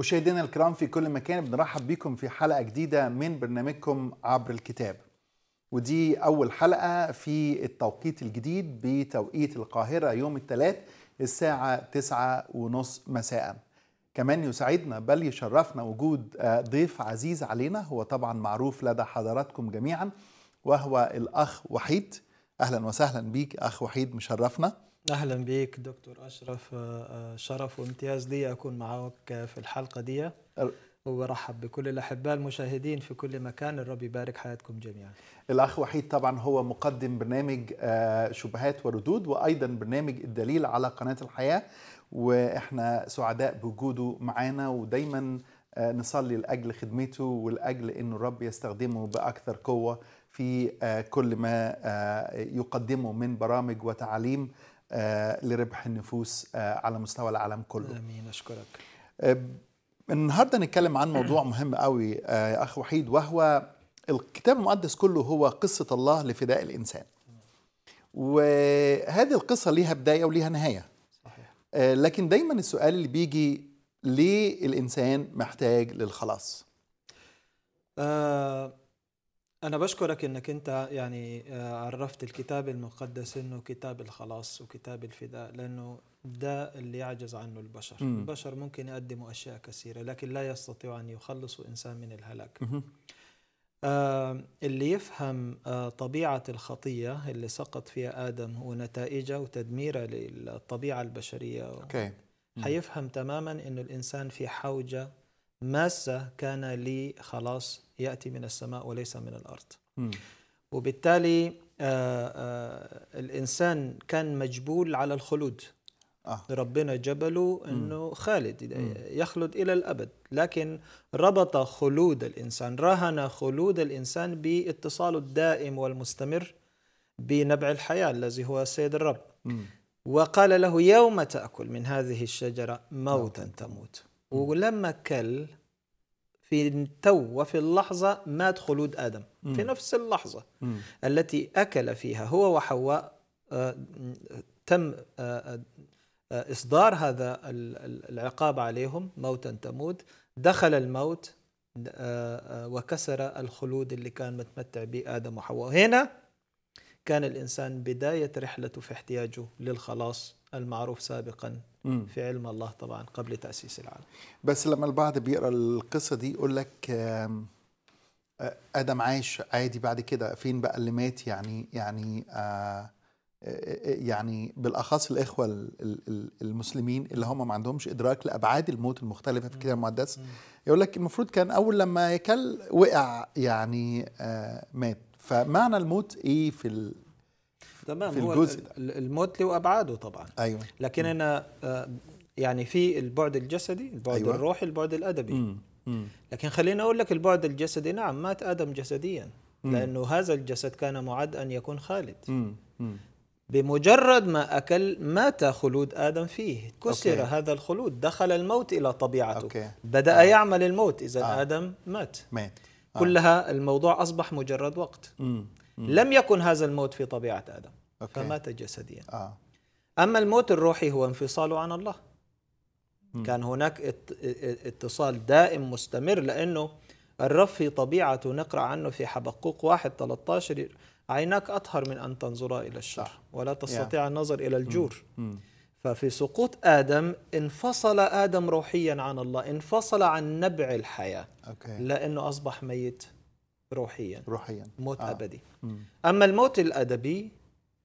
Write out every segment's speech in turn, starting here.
مشاهدينا الكرام في كل مكان بنرحب بكم في حلقة جديدة من برنامجكم عبر الكتاب. ودي أول حلقة في التوقيت الجديد بتوقيت القاهرة يوم الثلاث الساعة تسعة ونص مساء. كمان يسعدنا بل يشرفنا وجود ضيف عزيز علينا. هو طبعا معروف لدى حضراتكم جميعا وهو الأخ وحيد. أهلا وسهلا بيك أخ وحيد مشرفنا. أهلا بك دكتور أشرف. شرف وامتياز لي أكون معك في الحلقة دي. وبرحب بكل الأحباء المشاهدين في كل مكان. الرب يبارك حياتكم جميعا. الأخ وحيد طبعا هو مقدم برنامج شبهات وردود وأيضا برنامج الدليل على قناة الحياة. وإحنا سعداء بوجوده معانا. ودايما نصلي لأجل خدمته ولأجل إنه الرب يستخدمه بأكثر قوة في كل ما يقدمه من برامج وتعاليم. لربح النفوس على مستوى العالم كله. آمين أشكرك. النهارده نتكلم عن موضوع مهم قوي يا أخ وحيد وهو الكتاب المقدس كله هو قصة الله لفداء الإنسان. وهذه القصة ليها بداية وليها نهاية. صحيح. لكن دايما السؤال اللي بيجي ليه الإنسان محتاج للخلاص؟ آه أنا بشكرك إنك أنت يعني عرفت الكتاب المقدس إنه كتاب الخلاص وكتاب الفداء لأنه ده اللي يعجز عنه البشر، م. البشر ممكن يقدموا أشياء كثيرة لكن لا يستطيعوا أن يخلصوا إنسان من الهلاك. آه اللي يفهم آه طبيعة الخطية اللي سقط فيها آدم ونتائجها وتدميرها للطبيعة البشرية أوكي. حيفهم تماما إنه الإنسان في حوجة ماسة كان لي خلاص يأتي من السماء وليس من الأرض. م. وبالتالي آآ آآ الإنسان كان مجبول على الخلود. آه. ربنا جبله أنه خالد يخلد إلى الأبد. لكن ربط خلود الإنسان رهن خلود الإنسان باتصاله الدائم والمستمر بنبع الحياة الذي هو السيد الرب. م. وقال له يوم تأكل من هذه الشجرة موتا تموت. ولما كل في التو وفي اللحظة مات خلود آدم. مم. في نفس اللحظة. مم. التي أكل فيها هو وحواء آه تم آه آه إصدار هذا العقاب عليهم موتا تموت. دخل الموت وكسر الخلود اللي كان متمتع به آدم وحواء. هنا كان الإنسان بداية رحلته في احتياجه للخلاص. المعروف سابقا. في علم الله طبعا قبل تأسيس العالم. بس لما البعض بيقرأ القصة دي يقول لك آدم عايش عادي بعد كده فين بقى اللي مات؟ يعني يعني آه يعني بالأخص الإخوة المسلمين اللي هم ما عندهمش إدراك لأبعاد الموت المختلفة في الكتاب المقدس. يقول لك المفروض كان أول لما يكل وقع يعني آه مات. فمعنى الموت إيه في ال تمام في هو الجزء ده. الموت له ابعاده طبعا أيوه لكن أنا يعني في البعد الجسدي البعد أيوة. الروحي البعد الأدبي مم. مم. لكن خليني أقول لك البعد الجسدي نعم مات آدم جسديا مم. لأنه هذا الجسد كان معد أن يكون خالد مم. مم. بمجرد ما أكل مات خلود آدم فيه كسر OK. هذا الخلود دخل الموت إلى طبيعته OK. بدأ آه. يعمل الموت إذا آه. آه. آدم مات مات آه. كلها الموضوع أصبح مجرد وقت مم. مم. لم يكن هذا الموت في طبيعة آدم OK. فمات جسديا آه أما الموت الروحي هو انفصاله عن الله مم. كان هناك ات- اتصال دائم مستمر لأنه الرب في طبيعته نقرا عنه في حبقوق واحد 13 عيناك أطهر من أن تنظرا إلى الشر. ولا تستطيع النظر إلى الجور مم. ففي سقوط آدم انفصل آدم روحيا عن الله انفصل عن نبع الحياة OK لأنه أصبح ميت روحيا روحيا موت آه. أبدي مم. أما الموت الأدبي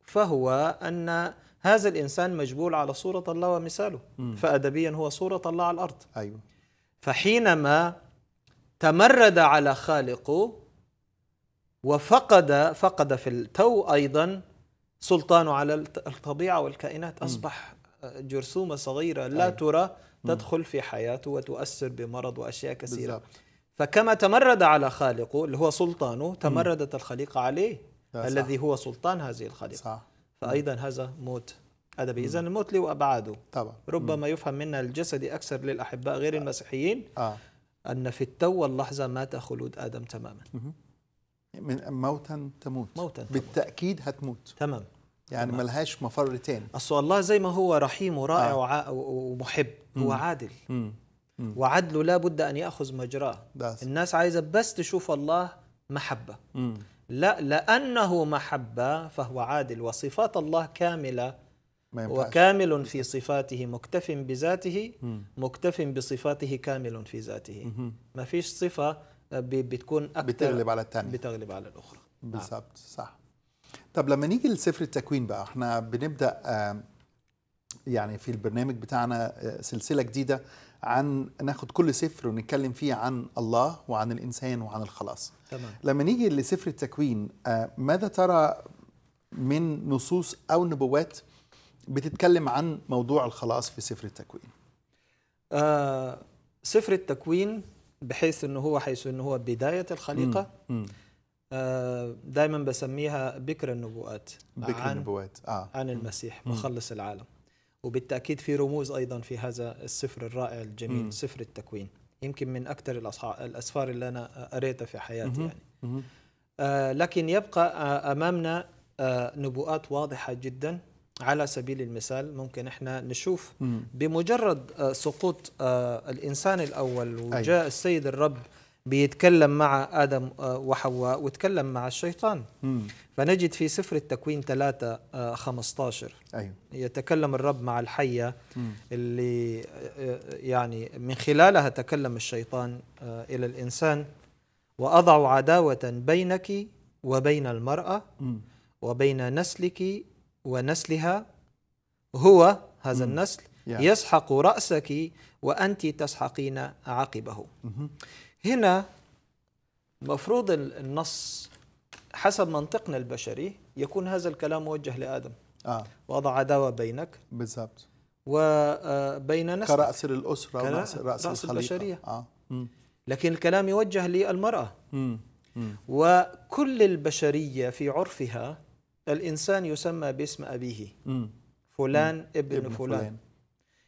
فهو أن هذا الإنسان مجبول على صورة الله ومثاله. فأدبيا هو صورة الله على الأرض. أيوه. فحينما تمرد على خالقه وفقد فقد في التو أيضا سلطانه على الطبيعة والكائنات. أصبح جرثومة صغيرة لا أيوة. ترى تدخل في حياته وتؤثر بمرض وأشياء كثيرة. بالظبط فكما تمرد على خالقه اللي هو سلطانه تمردت الخليقة عليه. صح. الذي هو سلطان هذه الخليقة. صح. فأيضا هذا موت. أدبي إذا الموت له أبعاده طبعا. ربما يفهم منها الجسدي أكثر للأحباء غير المسيحيين آه. أن في التو واللحظة مات خلود آدم تماما. من موتا تموت. موتا تموت. بالتأكيد هتموت. تمام. يعني تمام. ملهاش مفر تاني أصل الله زي ما هو رحيم ورائع آه. وع- ومحب. هو مم. عادل. مم. وعدله لا بد أن يأخذ مجراه. الناس عايزة بس تشوف الله محبة. مم. لا لأنه محبة فهو عادل وصفات الله كاملة. وكامل في صفاته مكتف بذاته. مكتف بصفاته كامل في ذاته. ما فيش صفة بتكون أكثر بتغلب على الثانية بتغلب على الأخرى. بالظبط صح. طب لما نيجي لسفر التكوين بقى إحنا بنبدأ آم، يعني في البرنامج بتاعنا آه، سلسلة جديدة عن ناخد كل سفر ونتكلم فيه عن الله وعن الإنسان وعن الخلاص. تمام. لما نيجي لسفر التكوين آه، ماذا ترى من نصوص أو نبوات بتتكلم عن موضوع الخلاص في سفر التكوين؟ آه سفر التكوين بحيث إنه هو حيث إنه هو بداية الخليقة مم. آه دائما بسميها بكر النبوءات بكر عن النبوات آه. عن المسيح مم. مخلص العالم. وبالتأكيد في رموز أيضا في هذا السفر الرائع الجميل مم. سفر التكوين يمكن من أكثر الأسفار اللي أنا قريتها في حياتي. يعني مهم. آه لكن يبقى آه أمامنا آه نبوءات واضحة جدا على سبيل المثال ممكن إحنا نشوف مم. بمجرد آه، سقوط آه، الإنسان الأول وجاء أيوة. السيد الرب بيتكلم مع آدم آه، وحواء وتكلم مع الشيطان مم. فنجد في سفر التكوين 3 آه، 15 أيوه يتكلم الرب مع الحية مم. اللي آه، يعني من خلالها تكلم الشيطان آه، إلى الإنسان وأضع عداوة بينك وبين المرأة مم. وبين نسلك ونسلها هو هذا مم. النسل يعني. يسحق رأسك وأنت تسحقين عقبه. هنا مفروض ال- النص حسب منطقنا البشري يكون هذا الكلام موجه لآدم آه وضع عداوة بينك بالظبط وبين نسلك كرأس للأسرة كرأس- ورأس رأس رأس الخليقة البشرية. آه مم. لكن الكلام يوجه. مم. وكل البشرية في عرفها الإنسان يسمى باسم أبيه مم. فلان ابن, ابن فلان. فلان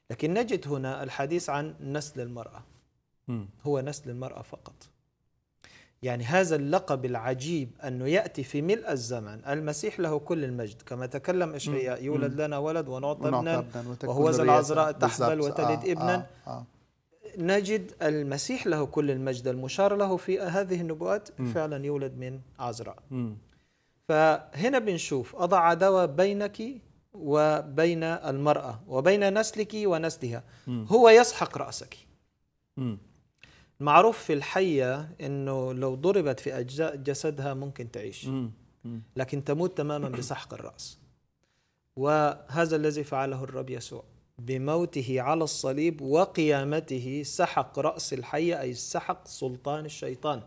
لكن نجد هنا الحديث عن نسل المرأة مم. هو نسل المرأة فقط يعني هذا اللقب العجيب أنه يأتي في ملء الزمن المسيح له كل المجد كما تكلم إشعياء مم. يولد لنا ولد ونعطى ابنا وهو ذا. العذراء تحبل بالظبط. وتلد آه. ابنا. آه. آه. نجد المسيح له كل المجد المشار له في هذه النبوات مم. فعلا يولد من عذراء. فهنا بنشوف أضع عداوة بينك وبين المرأة وبين نسلك ونسلها مم. هو يسحق رأسك مم. معروف في الحية إنه لو ضربت في أجزاء جسدها ممكن تعيش. لكن تموت تماما بسحق الرأس. وهذا الذي فعله الرب يسوع. بموته على الصليب وقيامته سحق رأس الحية أي سحق سلطان الشيطان.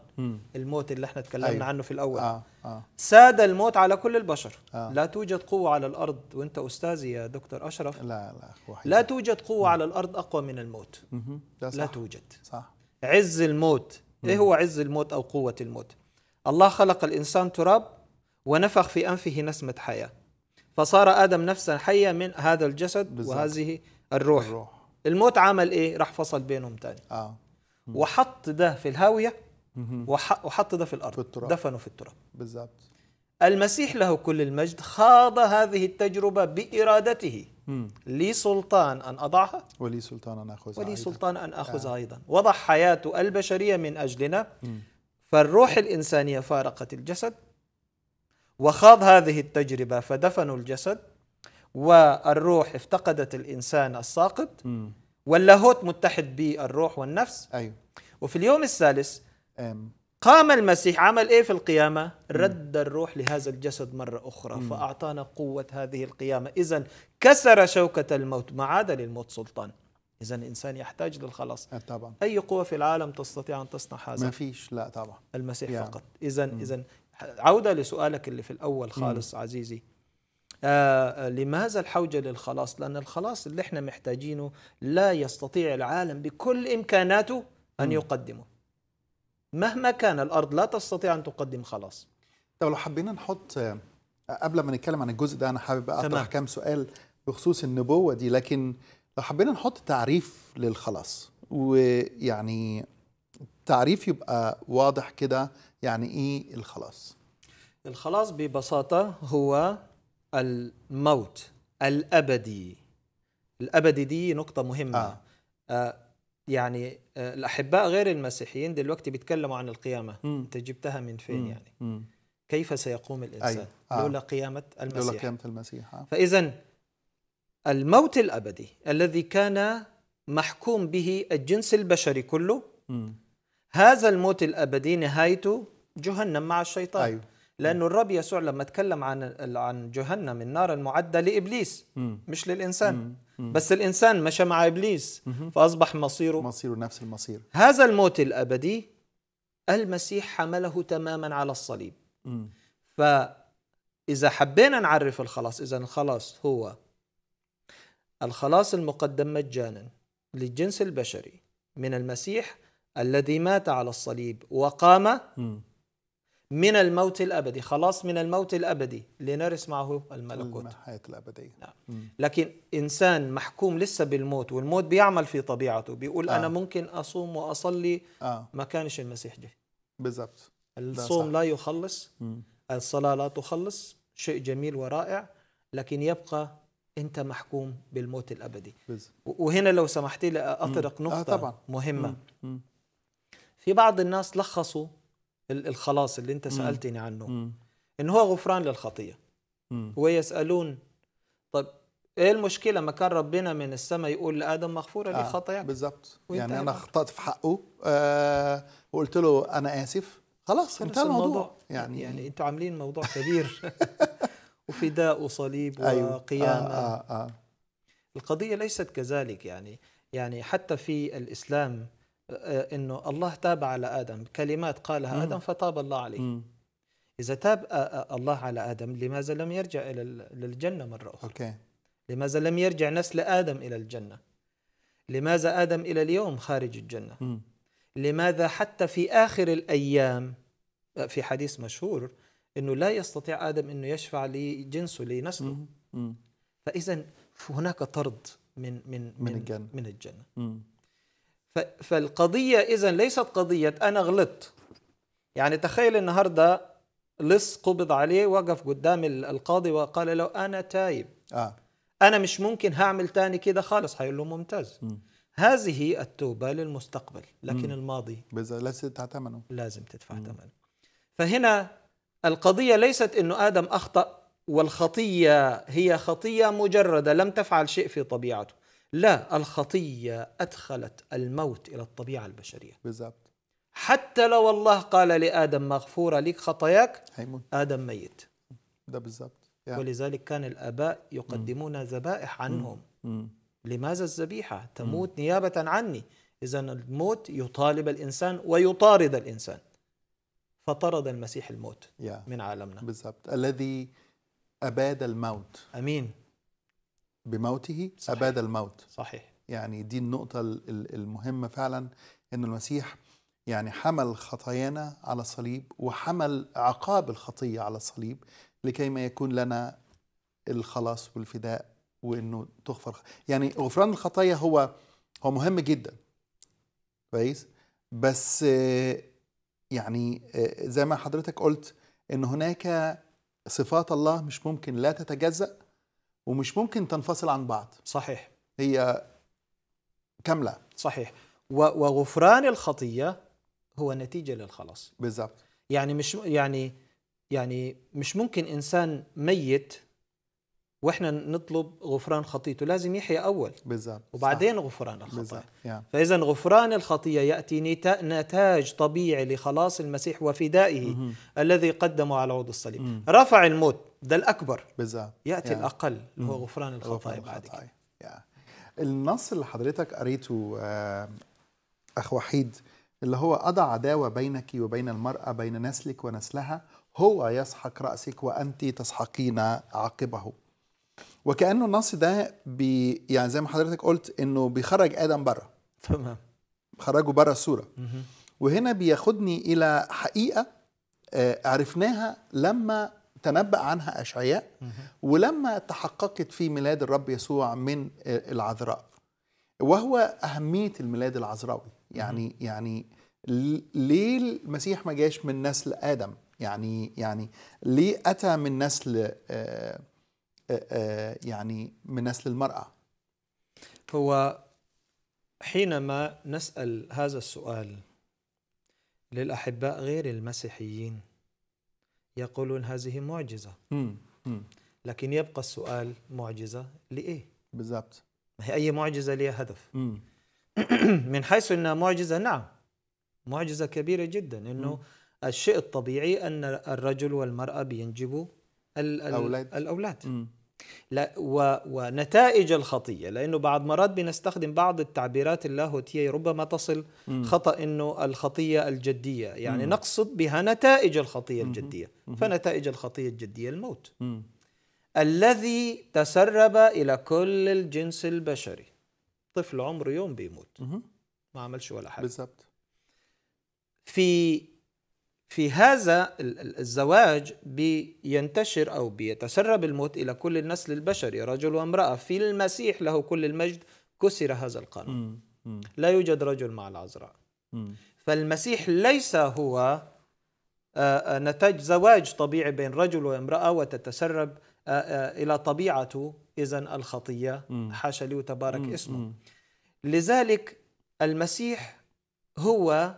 الموت اللي إحنا تكلمنا أيوة. عنه في الأول. آه آه. ساد الموت على كل البشر. آه. لا توجد قوة على الأرض. وأنت أستاذي يا دكتور أشرف. لا لا لا توجد قوة على الأرض أقوى من الموت. لا صح. توجد. صح. عز الموت. إيه هو عز الموت أو قوة الموت؟ الله خلق الإنسان تراب ونفخ في أنفه نسمة حياة. فصار آدم نفسا حية من هذا الجسد بالظبط. وهذه الروح. الروح. الموت عمل إيه؟ راح فصل بينهم تاني. آه. وحط ده في الهاوية وحط ده في الأرض. في التراب. دفنه في التراب. بالظبط المسيح له كل المجد. خاض هذه التجربة بإرادته. لي سلطان أن أضعها؟ ولي سلطان ناخذ ولي سلطان أن أخذها أيضا. وضع حياته البشرية من أجلنا. فالروح الإنسانية فارقت الجسد وخاض هذه التجربة فدفنوا الجسد والروح افتقدت الإنسان الساقط. واللاهوت متحد بالروح والنفس. أيوه. وفي اليوم الثالث أم. قام المسيح عمل إيه في القيامة؟ رد الروح لهذا الجسد مرة أخرى فأعطانا قوة هذه القيامة. إذا كسر شوكة الموت ما عاد للموت سلطان. إذا الإنسان يحتاج للخلاص. آه، طبعا. أي قوة في العالم تستطيع أن تصنع هذا؟ ما فيش لا طبعا. المسيح يا. فقط. اذا اذا عودة لسؤالك اللي في الأول خالص عزيزي. آه لماذا الحوجة للخلاص؟ لأن الخلاص اللي إحنا محتاجينه لا يستطيع العالم بكل إمكاناته أن يقدمه. مهما كان الأرض لا تستطيع أن تقدم خلاص طب لو حبينا نحط آه، قبل ما نتكلم عن الجزء ده أنا حابب اطرح. كام سؤال بخصوص النبوة دي لكن لو حبينا نحط تعريف للخلاص ويعني تعريف يبقى واضح كده يعني إيه الخلاص الخلاص ببساطة هو الموت الأبدي الأبدي دي نقطة مهمة آه. آه. يعني آه، الأحباء غير المسيحيين دلوقتي بيتكلموا عن القيامة مم. أنت جبتها من فين مم. يعني مم. كيف سيقوم الإنسان أيوة. آه. لولا قيامة لولا المسيح قيامة المسيح آه. فاذا الموت الأبدي الذي كان محكوم به الجنس البشري كله مم. هذا الموت الأبدي نهايته جهنم مع الشيطان أيوة. لأنه الرب يسوع لما تكلم عن عن جهنم النار المعدة لإبليس مم. مش للإنسان مم. بس الإنسان مشى مع إبليس. فأصبح مصيره مصيره نفس المصير هذا الموت الأبدي المسيح حمله تماما على الصليب. فإذا حبينا نعرف الخلاص إذا الخلاص هو الخلاص المقدم مجانا للجنس البشري من المسيح الذي مات على الصليب وقام. من الموت الأبدي خلاص من الموت الأبدي لنرث معه الملكوت الحياة الأبدية نعم. لكن إنسان محكوم لسه بالموت والموت بيعمل في طبيعته بيقول آه. أنا ممكن أصوم وأصلي آه ما كانش المسيح جه بالضبط الصوم. لا يخلص مم. الصلاة لا تخلص شيء جميل ورائع لكن يبقى أنت محكوم بالموت الأبدي بالضبط وهنا لو سمحت لي أطرق مم. نقطة آه طبعا. مهمة مم. مم. في بعض الناس لخصوا الخلاص اللي أنت مم. سألتني عنه. إن هو غفران للخطية. مم. ويسألون طب إيه المشكلة؟ ما كان ربنا من السماء يقول لآدم مغفورة لي آه، خطاياك. بالضبط وانتهى يعني أنا. اخطات في حقه آه وقلت له أنا آسف. خلاص انتهى الموضوع. يعني يعني أنتوا عاملين موضوع كبير. وفداء وصليب أيوه. وقيامة. آه آه آه. القضية ليست كذلك يعني. يعني حتى في الإسلام آه، إنه الله تاب على آدم كلمات قالها مم. آدم فتاب الله عليه مم. إذا تاب آه، آه، الله على آدم لماذا لم يرجع إلى ال- للجنة مرة أخرى أوكي لماذا لم يرجع نسل آدم إلى الجنة لماذا آدم إلى اليوم خارج الجنة مم. لماذا حتى في آخر الأيام آه، في حديث مشهور إنه لا يستطيع آدم إنه يشفع لجنسه لنسله. فإذا هناك طرد من من من الجنة. من الجنة مم. ف- فالقضية إذا ليست قضية أنا غلطت. يعني تخيل النهاردة لص قبض عليه وقف قدام ال- القاضي وقال له أنا تايب. آه. أنا مش ممكن هعمل تاني كده خالص. هيقول له ممتاز. مم. هذه التوبة للمستقبل. لكن مم. الماضي بالضبط لا تعتمنوا لازم تدفع مم. ثمن فهنا القضية ليست أنه آدم أخطأ والخطية هي خطية مجردة. لم تفعل شيء في طبيعته. لا الخطية أدخلت الموت إلى الطبيعة البشرية. بالضبط. حتى لو الله قال لآدم مغفورة لك خطاياك هيموت. آدم ميت. ده بالضبط. يعني. ولذلك كان الآباء يقدمون ذبائح عنهم. مم. لماذا الذبيحة؟ تموت نيابة عني. إذا الموت يطالب الإنسان ويطارد الإنسان. فطرد المسيح الموت يا. من عالمنا. بالضبط. الذي أباد الموت. أمين. بموته صحيح. أباد الموت. صحيح. يعني دي النقطة ال- ال- المهمة فعلا إن المسيح يعني حمل خطايانا على الصليب وحمل عقاب الخطية على الصليب لكي ما يكون لنا الخلاص والفداء وإنه تغفر. يعني غفران الخطايا هو هو مهم جدا. كويس؟ بس يعني زي ما حضرتك قلت إن هناك صفات الله مش ممكن لا تتجزأ ومش ممكن تنفصل عن بعض. صحيح. هي كاملة. صحيح. وغفران الخطية هو نتيجة للخلاص. بالظبط يعني مش يعني يعني مش ممكن إنسان ميت وإحنا نطلب غفران خطيته لازم يحيا أول. بالظبط وبعدين غفران صح. الخطايا بالظبط yeah. فإذا غفران الخطية يأتي نتا- نتاج طبيعي لخلاص المسيح وفدائه. الذي قدمه على عود الصليب. مم. رفع الموت. ده الأكبر بالظبط يأتي Yeah. الأقل اللي هو. غفران الخطايا بعد كده yeah. النص اللي حضرتك قريته أخ وحيد اللي هو أضع عداوة بينك وبين المرأة بين نسلك ونسلها هو يسحق رأسك وأنت تسحقين عاقبه وكأنه النص ده بي يعني زي ما حضرتك قلت إنه بيخرج آدم بره تمام خرجه بره الصورة. وهنا بياخدني إلى حقيقة آه، عرفناها لما تنبأ عنها أشعياء. ولما تحققت في ميلاد الرب يسوع من العذراء. وهو أهمية الميلاد العذراوي. يعني يعني ليه المسيح ما جاش من نسل آدم؟ يعني يعني ليه أتى من نسل آه، آه، آه، يعني من نسل المرأة؟ هو حينما نسأل هذا السؤال للأحباء غير المسيحيين يقولون هذه مم. مم. لكن يبقى السؤال معجزة لإيه؟ بالظبط ما هي أي معجزة لها هدف مم. من حيث إنها معجزة نعم معجزة كبيرة جدا إنه الشيء الطبيعي أن الرجل والمرأة بينجبوا ال- ال- أولاد. الأولاد مم. لا و ونتائج الخطية لأنه بعض مرات بنستخدم بعض التعبيرات اللاهوتية ربما تصل مم. خطأ إنه الخطية الجدية يعني مم. نقصد بها نتائج الخطية. الجدية مهم. فنتائج الخطية الجدية الموت مم. الذي تسرب إلى كل الجنس البشري طفل عمره يوم بيموت مهم. ما عملش ولا حاجة بالظبط في في هذا ال- ال- الزواج بينتشر أو بيتسرب الموت إلى كل النسل البشري رجل وامرأة في المسيح له كل المجد كسر هذا القانون. لا يوجد رجل مع العذراء. فالمسيح ليس هو آه، آه، نتاج زواج طبيعي بين رجل وامرأة وتتسرب آه، إلى طبيعته اذا الخطية مم. حاشا لي وتبارك. اسمه. لذلك المسيح هو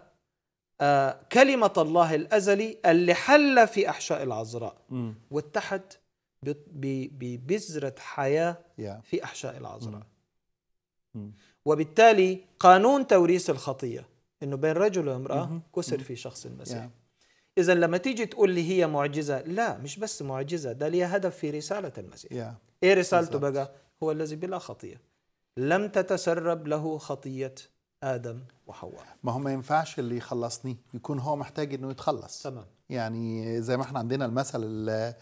كلمة الله الأزلي اللي حل في أحشاء العذراء. واتحد ببذرة حياة يا في أحشاء العذراء. وبالتالي قانون توريث الخطية إنه بين رجل وامرأة. كسر. في شخص المسيح إذا لما تيجي تقول لي هي معجزة لا مش بس معجزة ده ليها هدف في رسالة المسيح إيه رسالته. بقى هو الذي بلا خطية لم تتسرب له خطية آدم وحواء. ما هو ما ينفعش اللي يخلصني يكون هو محتاج إنه يتخلص. تمام. يعني زي ما إحنا عندنا المثل ال-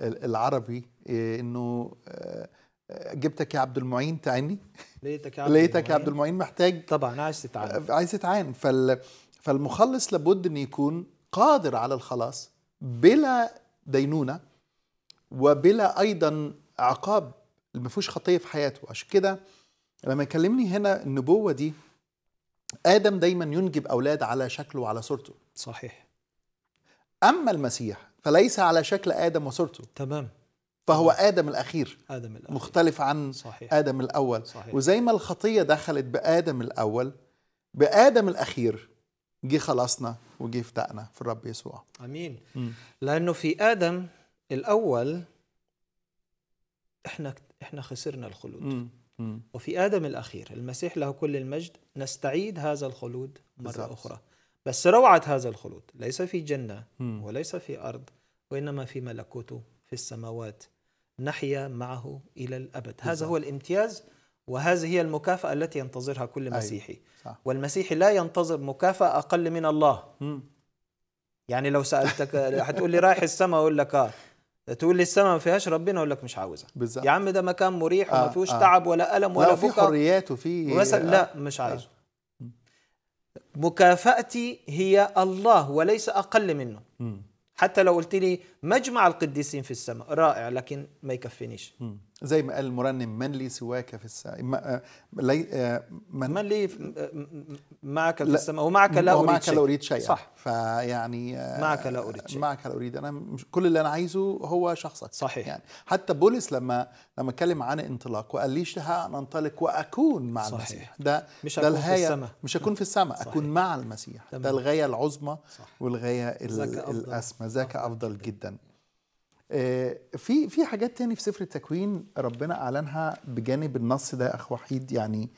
ال- العربي إيه، إنه آه، آه، جبتك يا عبد المعين تعني. ليتك يا عبد لقيتك يا عبد المعين. محتاج. طبعا عايز تتعلم. عايز يتعان فال فالمخلص لابد إن يكون قادر على الخلاص بلا دينونة وبلا أيضا عقاب ما فيهوش خطية في حياته. عشان كده لما يكلمني هنا النبوة دي آدم دايما ينجب أولاد على شكله وعلى صورته. صحيح. أما المسيح فليس على شكل آدم وصورته. تمام. فهو آدم الأخير. آدم الأخير. مختلف عن صحيح. آدم الأول. صحيح. وزي ما الخطية دخلت بآدم الأول بآدم الأخير جه خلصنا وجه فتقنا في الرب يسوع. آمين. مم. لأنه في آدم الأول إحنا إحنا خسرنا الخلود. مم. وفي آدم الأخير المسيح له كل المجد نستعيد هذا الخلود مرة بالضبط. أخرى بس روعة هذا الخلود ليس في جنة مم. وليس في أرض وإنما في ملكوته في السماوات نحيا معه إلى الأبد هذا بالضبط. هو الامتياز وهذه هي المكافأة التي ينتظرها كل أيوة. مسيحي صح والمسيحي لا ينتظر مكافأة أقل من الله. يعني لو سألتك هتقول لي رايح السماء أقول لك آه تقول لي السماء ما فيهاش ربنا أقول لك مش عاوزها. بالظبط. يا عم ده مكان مريح وما آه، فيهوش آه. تعب ولا ألم ولا ولا في حريات وفي مثلا لا مش عايزه مكافأتي هي الله وليس أقل منه. مم. حتى لو قلت لي مجمع القديسين في السماء رائع لكن ما يكفينيش. مم. زي ما قال المرنم من لي سواك في السماء ما- آه، لي- آه، من من لي م- معك في السماء ومعك لا اريد ومعك شيء لا أريد شيئا. صح. فيعني آه، معك لا أريد شيء. معك لا أريد. أنا مش كل اللي أنا عايزه هو شخصك. صحيح. يعني حتى بولس لما لما اتكلم عن انطلاق وقال لي إشتهى أن أنطلق وأكون مع صحيح. المسيح. ده مش ده هكون في الغايه السماء. مش هكون في السماء صحيح. أكون مع المسيح. تمام. ده الغاية العظمى والغاية ذاك أفضل. الأسمى. ذاك أفضل جدا. آه، في في حاجات تاني في سفر التكوين ربنا أعلنها بجانب النص ده أخ وحيد يعني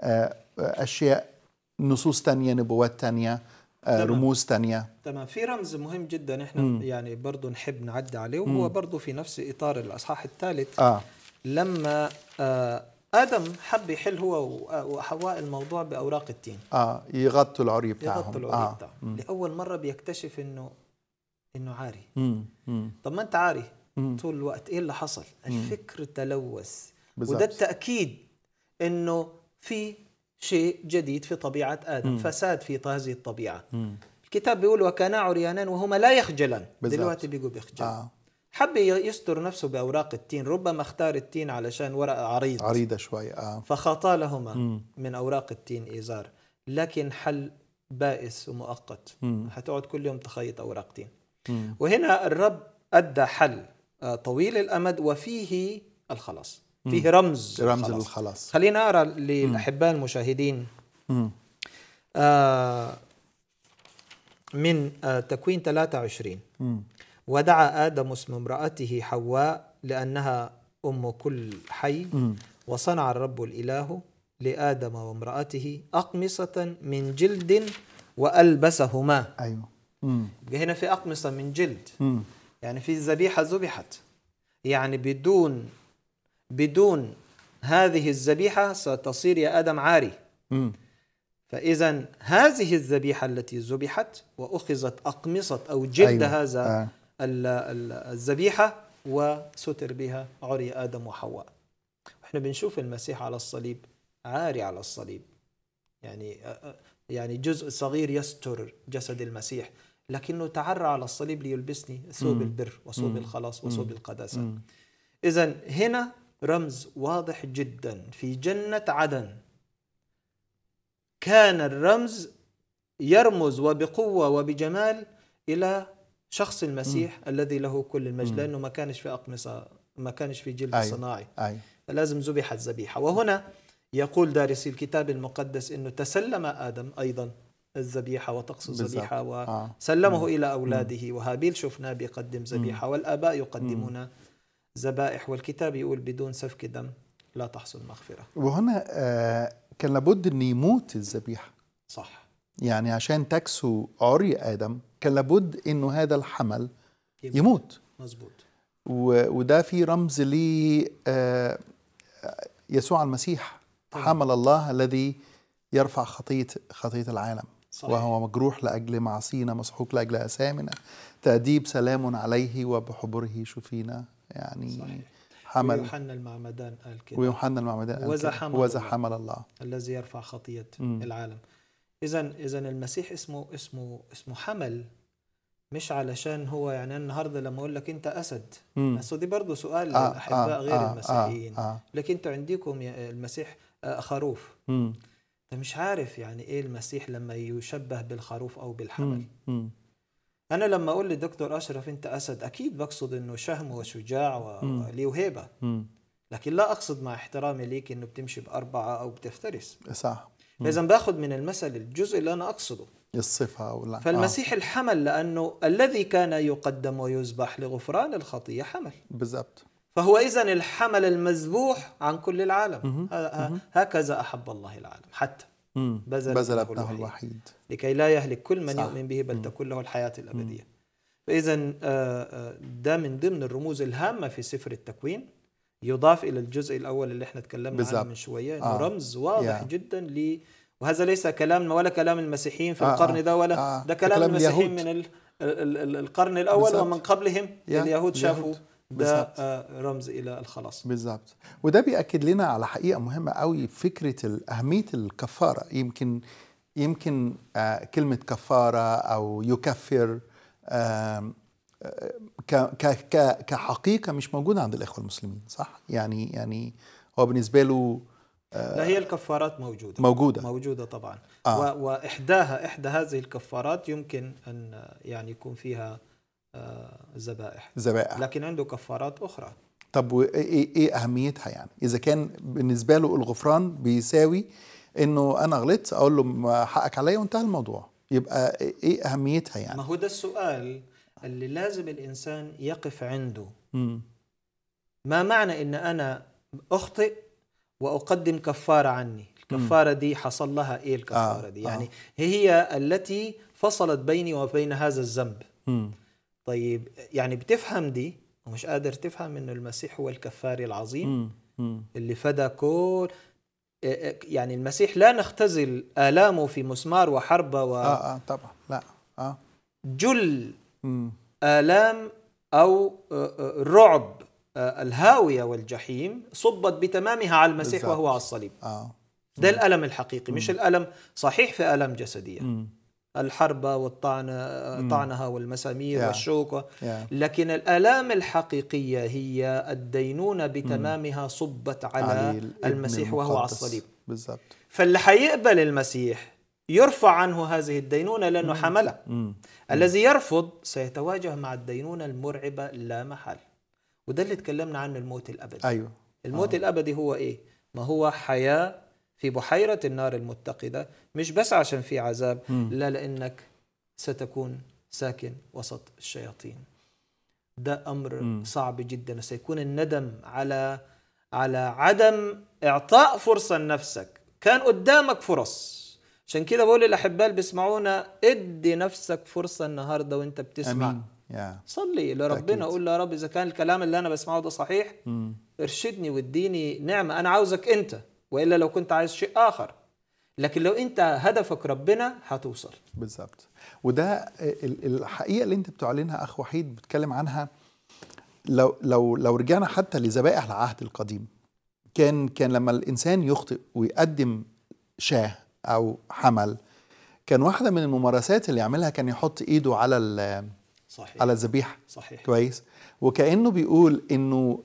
آه، آه، أشياء نصوص تانية نبوات تانية آه، تمام. رموز تانية تمام في رمز مهم جدا إحنا مم. يعني برضه نحب نعدي عليه وهو برضه في نفس إطار الأصحاح الثالث آه لما آه آدم حب يحل هو وحواء الموضوع بأوراق التين آه يغطوا العري بتاعهم يغطوا العري آه. بتاعه مم. لأول مرة بيكتشف إنه إنه عاري مم. طب ما أنت عاري مم. طول الوقت إيه اللي حصل الفكر تلوث. وده التأكيد إنه في شيء جديد في طبيعة آدم مم. فساد في هذه الطبيعة مم. الكتاب بيقول وكانا عريانان وهما لا يخجلان. دلوقتي بيجوا بيخجلوا آه حب يستر نفسه بأوراق التين ربما اختار التين علشان ورقه عريض عريضة شوية آه فخاطا لهما مم. من أوراق التين إيزار لكن حل بائس ومؤقت مم. هتقعد كل يوم تخيط أوراق تين. وهنا الرب أدى حل آه، طويل الأمد وفيه الخلاص فيه رمز رمز الخلاص. للخلاص خلينا اقرا للأحباء المشاهدين. آه من آه تكوين 23 مم. ودعا آدم اسم امرأته حواء لأنها أم كل حي مم. وصنع الرب الإله لآدم وامرأته أقمصة من جلد وألبسهما أيوه مم. هنا في أقمصة من جلد مم. يعني في ذبيحة ذبحت يعني بدون بدون هذه الذبيحة ستصير يا آدم عاري مم. فإذا هذه الذبيحة التي ذبحت وأخذت أقمصة أو جلد أيوة. هذا آه. ال- ال- الذبيحة وستر بها عري آدم وحواء إحنا بنشوف المسيح على الصليب عاري على الصليب يعني يعني جزء صغير يستر جسد المسيح لكنه تعرى على الصليب ليلبسني ثوب مم. البر وثوب مم. الخلاص وثوب مم. القداسة مم. إذا هنا رمز واضح جدا في جنة عدن كان الرمز يرمز وبقوة وبجمال إلى شخص المسيح الذي له كل المجد مم. لأنه ما كانش في أقمصة ما كانش في جلد أيوة. صناعي أيوه فلازم ذبحت ذبيحة وهنا يقول دارسي الكتاب المقدس أنه تسلم آدم أيضا الذبيحة وطقس. الذبيحة آه. وسلمه إلى أولاده. وهابيل شفناه بيقدم ذبيحة والآباء يقدمون ذبائح والكتاب يقول بدون سفك دم لا تحصل مغفرة. وهنا آه كان لابد إن يموت الذبيحة. صح. يعني عشان تكسو عري آدم كان لابد إنه هذا الحمل يموت. يموت. مزبوط و- وده في رمز ل آه، يسوع المسيح. طبعاً. حمل الله الذي يرفع خطيه خطية العالم. صحيح. وهو مجروح لأجل معصينا مسحوق لأجل اثامنا تأديب سلام عليه وبحبره شفينا يعني صحيح. حمل ويوحنا المعمدان قال كده ويوحنا المعمدان قال وذا كده. حمل وذا الله. حمل الله الذي يرفع خطية مم. العالم إذا إذا المسيح اسمه اسمه اسمه حمل مش علشان هو يعني النهارده لما أقول لك أنت أسد مم. بس دي برضه سؤال آه، للأحباء آه، غير آه، المسيحيين آه، آه. لكن أنتوا عندكم المسيح آه، خروف مم. مش عارف يعني إيه المسيح لما يشبه بالخروف أو بالحمل مم. أنا لما أقول لدكتور أشرف أنت أسد أكيد بقصد إنه شهم وشجاع. وليه هيبة مم. لكن لا أقصد مع احترامي ليك إنه بتمشي بأربعة أو بتفترس. صح. فإذا باخذ من المثل الجزء اللي أنا أقصده. الصفة ولا فالمسيح الحمل لأنه الذي كان يقدم ويذبح لغفران الخطية حمل. آه. بالضبط. فهو إذا الحمل المذبوح عن كل العالم هكذا أحب الله العالم حتى. بذل بذل ابنه الوحيد. لكي لا يهلك كل من صح. يؤمن به بل تكون له الحياة الأبدية فإذا ده من ضمن الرموز الهامة في سفر التكوين يضاف إلى الجزء الأول اللي إحنا تكلمنا. عنه من شوية إنه آه. رمز واضح يا. جدا ل وهذا ليس كلامنا ولا كلام المسيحيين في آه، القرن آه. ده ولا آه. ده كلام كلام المسيحيين. من ال- ال- ال- القرن الأول بالظبط. ومن قبلهم يا. اليهود شافوا. ده. آه، رمز إلى الخلاص بالظبط وده بيأكد لنا على حقيقة مهمة قوي فكرة ال- أهمية الكفارة يمكن يمكن آه كلمة كفارة أو يكفر آه، ك ك ك كحقيقة مش موجودة عند الإخوة المسلمين صح؟ يعني يعني هو بالنسبة له لا هي الكفارات موجودة موجودة موجودة طبعا آه. وإحداها إحدى هذه الكفارات يمكن أن يعني يكون فيها آه، ذبائح لكن عنده كفارات أخرى طب وإيه إيه إيه أهميتها يعني؟ إذا كان بالنسبة له الغفران بيساوي إنه أنا غلطت أقول له حقك عليا وانتهى الموضوع يبقى إيه أهميتها يعني؟ ما هو ده السؤال اللي لازم الإنسان يقف عنده مم. ما معنى إن أنا أخطئ وأقدم كفارة عني الكفارة دي حصل لها إيه الكفارة آه، دي آه. يعني هي التي فصلت بيني وبين هذا الذنب. طيب يعني بتفهم دي ومش قادر تفهم إنه المسيح هو الكفاري العظيم مم. اللي فدى كل يعني المسيح لا نختزل آلامه في مسمار وحربة آه آه طبعا لا آه وجل مم. آلام أو آه، آه، رعب آه، الهاوية والجحيم صبت بتمامها على المسيح بالظبط. وهو على الصليب آه ده الألم الحقيقي مش الألم صحيح في آلام جسدية مم. الحربة والطعنة آه، مم. طعنها والمسامير يا. والشوكة يا. لكن الآلام الحقيقية هي الدينونة بتمامها صبت على علي المسيح وهو على. الصليب بالظبط فاللي حيقبل المسيح يرفع عنه هذه الدينونة لأنه حملها مم. الذي يرفض سيتواجه مع الدينونة المرعبة لا محل وده اللي تكلمنا عنه الموت الأبدي أيوه الموت الأبدي هو إيه؟ ما هو حياة في بحيرة النار المتقدة مش بس عشان في عذاب لا لأنك ستكون ساكن وسط الشياطين. ده أمر مم. صعب جدا سيكون الندم على على عدم إعطاء فرصة لنفسك. كان قدامك فرص. عشان كده بقول للأحباء اللي بيسمعونا ادي نفسك فرصة النهاردة وانت بتسمع. آمين. يا. صلي. لربنا قول له يا رب إذا كان الكلام اللي أنا بسمعه ده صحيح مم. ارشدني واديني نعمة. أنا عاوزك أنت وإلا لو كنت عايز شيء آخر. لكن لو أنت هدفك ربنا هتوصل. بالظبط. وده ال- الحقيقة اللي أنت بتعلنها أخ وحيد بتكلم عنها. لو لو لو رجعنا حتى لذبائح العهد القديم كان كان لما الإنسان يخطئ ويقدم شاه أو حمل كان واحدة من الممارسات اللي يعملها كان يحط إيده على ال- صحيح. على الذبيحة. صحيح. كويس. وكأنه بيقول إنه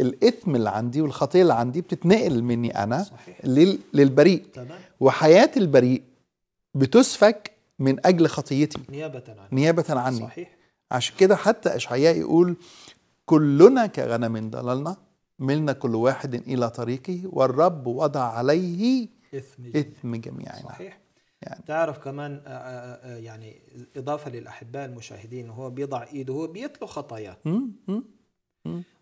الإثم اللي عندي والخطية اللي عندي بتتنقل مني أنا صحيح. لل- للبريء. تمام. وحياة البريء بتسفك من أجل خطيتي. نيابة عنه نيابة عني. صحيح. عشان كده حتى إشعياء يقول كلنا كغنم ضللنا ملنا كل واحد إلى طريقه والرب وضع عليه إثم جدا. إثم جميعنا صحيح. يعني. تعرف كمان آه، آه، آه، يعني إضافة للأحباء المشاهدين وهو بيضع إيده هو بيتلو خطاياه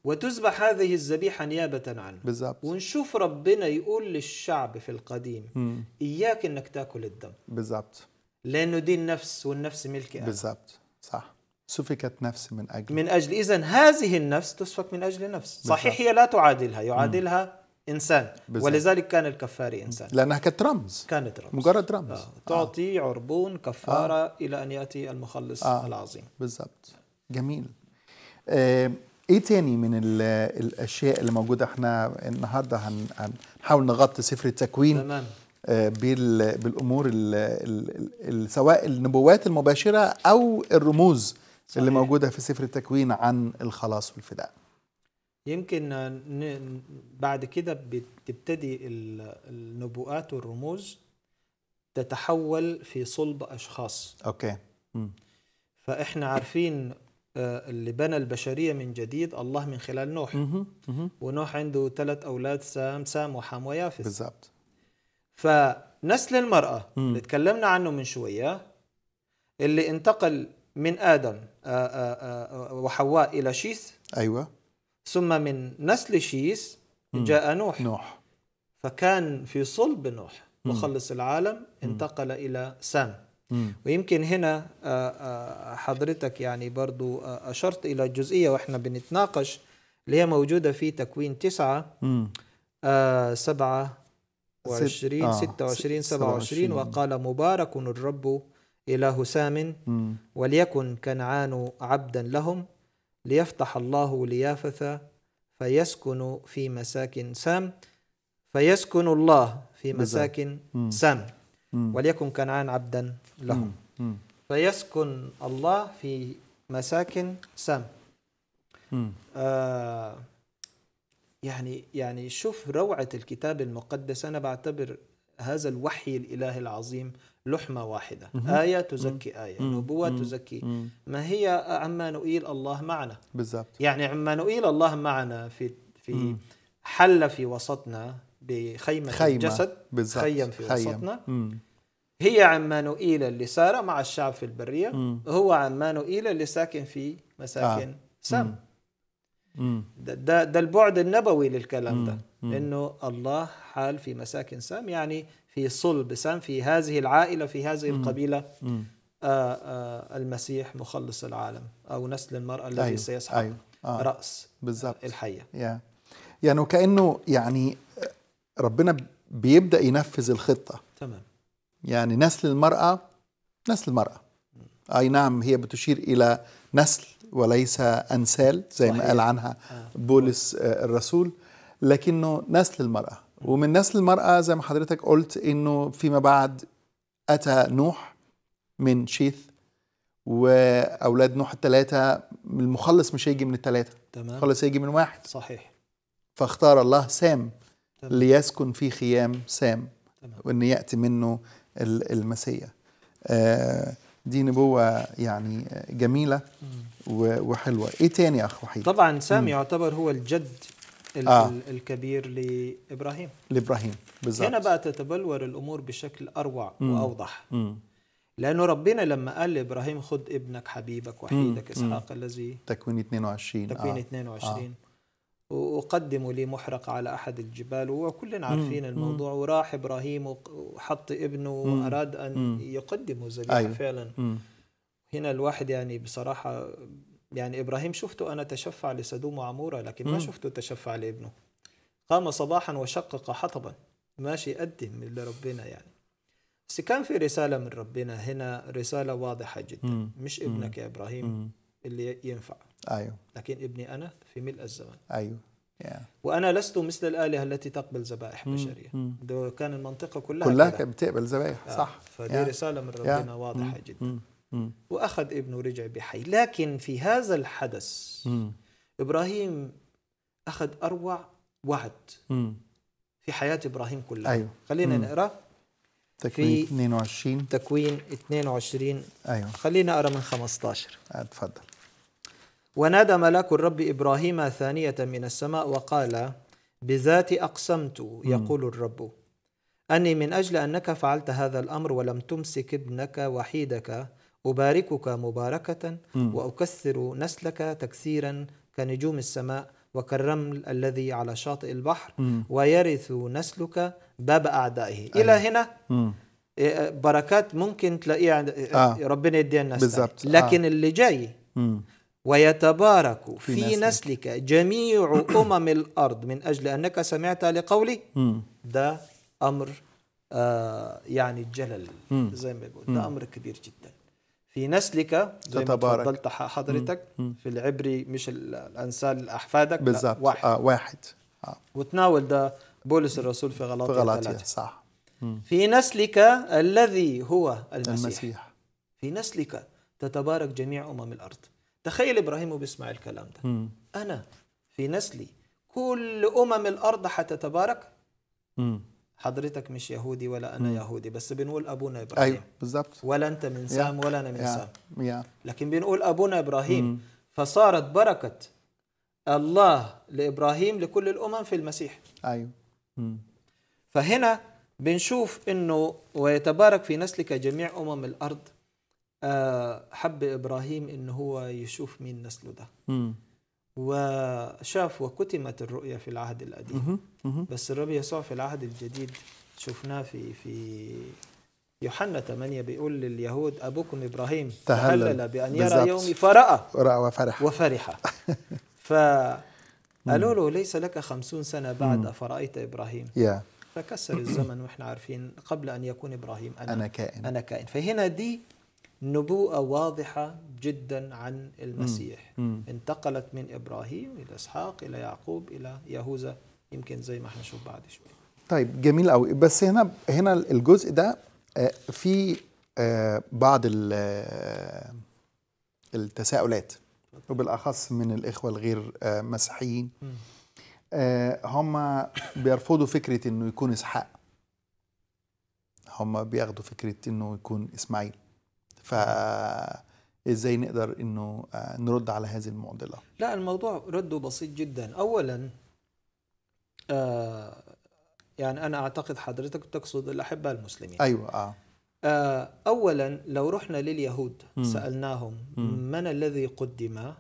وتذبح هذه الذبيحة نيابة عنه. بالظبط ونشوف ربنا يقول للشعب في القديم مم، إياك إنك تأكل الدم. بالظبط لأنه دي النفس والنفس ملكي أنا. بالظبط صح. سفكت نفس من أجل. من أجل. اذا هذه النفس تسفك من أجل نفس. صحيح هي لا تعادلها. يعادلها إنسان. بالظبط. ولذلك كان الكفاري إنسان. لأنها كانت رمز. كانت رمز. مجرد رمز. آه. تعطي عربون كفارة إلى أن يأتي المخلص آه. العظيم. بالظبط جميل. آه، إيه تاني من ال- الأشياء اللي موجودة؟ إحنا النهارده هن- هنحاول نغطي سفر التكوين تمام. آه، بال- بالأمور ال- ال- ال- سواء النبوات المباشرة أو الرموز اللي صحيح. موجودة في سفر التكوين عن الخلاص والفداء. يمكن بعد كده بتبتدي ال- النبوءات والرموز تتحول في صلب أشخاص. أوكي. مم. فإحنا عارفين اللي بنى البشرية من جديد الله من خلال نوح مهم. مهم. ونوح عنده ثلاث أولاد سام سام وحام ويافث بالظبط فنسل المرأة مم. اللي تكلمنا عنه من شوية اللي انتقل من آدم آه، آه، آه، وحواء إلى شيث أيوه ثم من نسل شيث مم. جاء نوح نوح فكان في صلب نوح. مخلص العالم انتقل إلى سام. ويمكن هنا آه، آه، حضرتك يعني برضو آه، أشرت إلى جزئية وإحنا بنتناقش اللي هي موجودة في تكوين تسعة سبعة وعشرين ستة وعشرين سبعة وعشرين 27. وقال مبارك الرب إله سام. وليكن كنعان عبدا لهم ليفتح الله ليافث فيسكن في مساكن سام فيسكن الله في. مساكن. سام. وليكن كنعان عبدا لهم. فيسكن الله في مساكن سام. آه يعني يعني شوف روعة الكتاب المقدس أنا بعتبر هذا الوحي الإلهي العظيم لحمة واحدة. آية تزكي آية. نبوة. تزكي. ما هي عمانوئيل الله معنا بالظبط يعني عمانوئيل الله معنا في في. حل في وسطنا بخيمة خيمة الجسد بالظبط خيم في وسطنا مم. هي عمانوئيل اللي سار مع الشعب في البرية مم. هو عمانوئيل اللي ساكن في مساكن آه. سام مم. مم. ده, ده, ده البعد النبوي للكلام ده مم. إنه الله حال في مساكن سام يعني في صلب سام في هذه العائلة في هذه القبيلة مم. آه آه المسيح مخلص العالم أو نسل المرأة الذي أيوه. سيسحق أيوه. آه. رأس بالظبط الحية يا يعني وكأنه يعني ربنا بيبدأ ينفذ الخطة. تمام. يعني نسل المرأة نسل المرأة. أي نعم هي بتشير إلى نسل وليس أنسال زي ما. قال عنها آه. بولس آه، الرسول. لكنه نسل المرأة. ومن نسل المرأة زي ما حضرتك قلت إنه فيما بعد أتى نوح من شيث وأولاد نوح الثلاثة المخلص مش هيجي من الثلاثة تمام. المخلص هيجي من واحد. صحيح. فاختار الله سام. ليسكن في خيام سام. وإن يأتي منه ال- المسيا آه، دي نبوة يعني جميلة وحلوة. إيه تاني يا أخ وحيد؟ طبعا سام يعتبر هو الجد ال- آه. ال- الكبير لإبراهيم. لإبراهيم بالظبط. هنا بقى تتبلور الأمور بشكل أروع وأوضح. مم. لأنه ربنا لما قال لإبراهيم خذ ابنك حبيبك وحيدك إسحاق الذي تكوين 22 تكوين آه. 22 وقدموا لي محرقة على أحد الجبال وكلنا عارفين الموضوع وراح إبراهيم وحط ابنه وأراد أن يقدمه ذبيحة أيوة. فعلا. مم. هنا الواحد يعني بصراحة يعني إبراهيم شفته أنا تشفع لسدوم وعمورة لكن ما شفته تشفع لابنه. قام صباحا وشقق حطبا. ماشي يقدم لربنا يعني. بس كان في رسالة من ربنا هنا رسالة واضحة جدا. مم. مش ابنك يا إبراهيم مم. اللي ينفع. أيوه لكن ابني أنا في ملء الزمن أيوه yeah. وأنا لست مثل الآلهة التي تقبل ذبائح. بشرية. ده كان المنطقة كلها كلها. كانت بتقبل ذبايح آه، صح فدي يا. رسالة من. ربنا واضحة جدا مم. مم. وأخذ ابنه رجع بحي لكن في هذا الحدث مم. إبراهيم أخذ أروع وعد مم. في حياة إبراهيم كلها أيوه. خلينا مم. نقرأ تكوين في- 22 تكوين 22 أيوه خلينا أقرأ من 15 اتفضل ونادى ملاك الرب إبراهيم ثانية من السماء وقال بذات أقسمت يقول الرب أني من أجل أنك فعلت هذا الأمر ولم تمسك ابنك وحيدك أباركك مباركة وأكثر نسلك تكثيرا كنجوم السماء وكالرمل الذي على شاطئ البحر ويرث نسلك باب أعدائه إلى هنا. إيه، بركات ممكن تلاقيها آه. ربنا يديها الناس. تاني. لكن اللي جاي. ويتبارك في في, نسلك. جميع أمم الأرض من أجل أنك سمعت لقولي. ده أمر آه يعني جلل مم. زي ما بيقول ده أمر كبير جدا في نسلك زي ما. تفضلت حضرتك في العبري مش ال- الأنسال أحفادك بالظبط واحد آه واحد آه. وتناول ده بولس الرسول في في غلاطيا غلاطيا ثلاثة. صح. في نسلك الذي هو المسيح, المسيح في نسلك تتبارك جميع أمم الأرض تخيل إبراهيم بيسمع الكلام ده. مم. أنا في نسلي كل أمم الأرض حتتبارك مم. حضرتك مش يهودي ولا أنا يهودي بس بنقول أبونا إبراهيم. أيوه بالظبط. ولا أنت من سام ولا أنا من سام. يا. يا لكن بنقول أبونا إبراهيم. فصارت بركة الله لإبراهيم لكل الأمم في المسيح. أيوه. مم. فهنا بنشوف إنه ويتبارك في نسلك جميع أمم الأرض. حب إبراهيم انه هو يشوف مين نسله ده. وشاف وكتمت الرؤيا في العهد القديم. بس الرب يسوع في العهد الجديد شفناه في في يوحنا 8 بيقول لليهود أبوكم إبراهيم تهلل. تهلل بأن يرى بالظبط. يومي فرأى. رأى وفرح. وفرح. فقالوا له ليس لك خمسون سنة بعد فرأيت إبراهيم؟ يا. فكسر الزمن وإحنا عارفين قبل أن يكون إبراهيم أنا أنا كائن. أنا كائن. فهنا دي نبوءة واضحة جدا عن المسيح. مم. انتقلت من إبراهيم إلى إسحاق إلى يعقوب إلى يهوذا يمكن زي ما هنشوف بعد شوي. طيب جميل قوي بس هنا هنا الجزء ده آه، في آه، بعض آه، التساؤلات وبالأخص من الإخوة الغير مسيحيين. هم بيرفضوا فكرة إنه يكون إسحاق. هم بياخدوا فكرة إنه يكون إسماعيل. فازاي نقدر إنه آه، نرد على هذه المعضلة لا الموضوع رده بسيط جدا اولا آه يعني أنا أعتقد حضرتك تقصد الاحباء المسلمين أيوه آه آه اولا لو رحنا لليهود مم. سألناهم مم. من الذي قدم.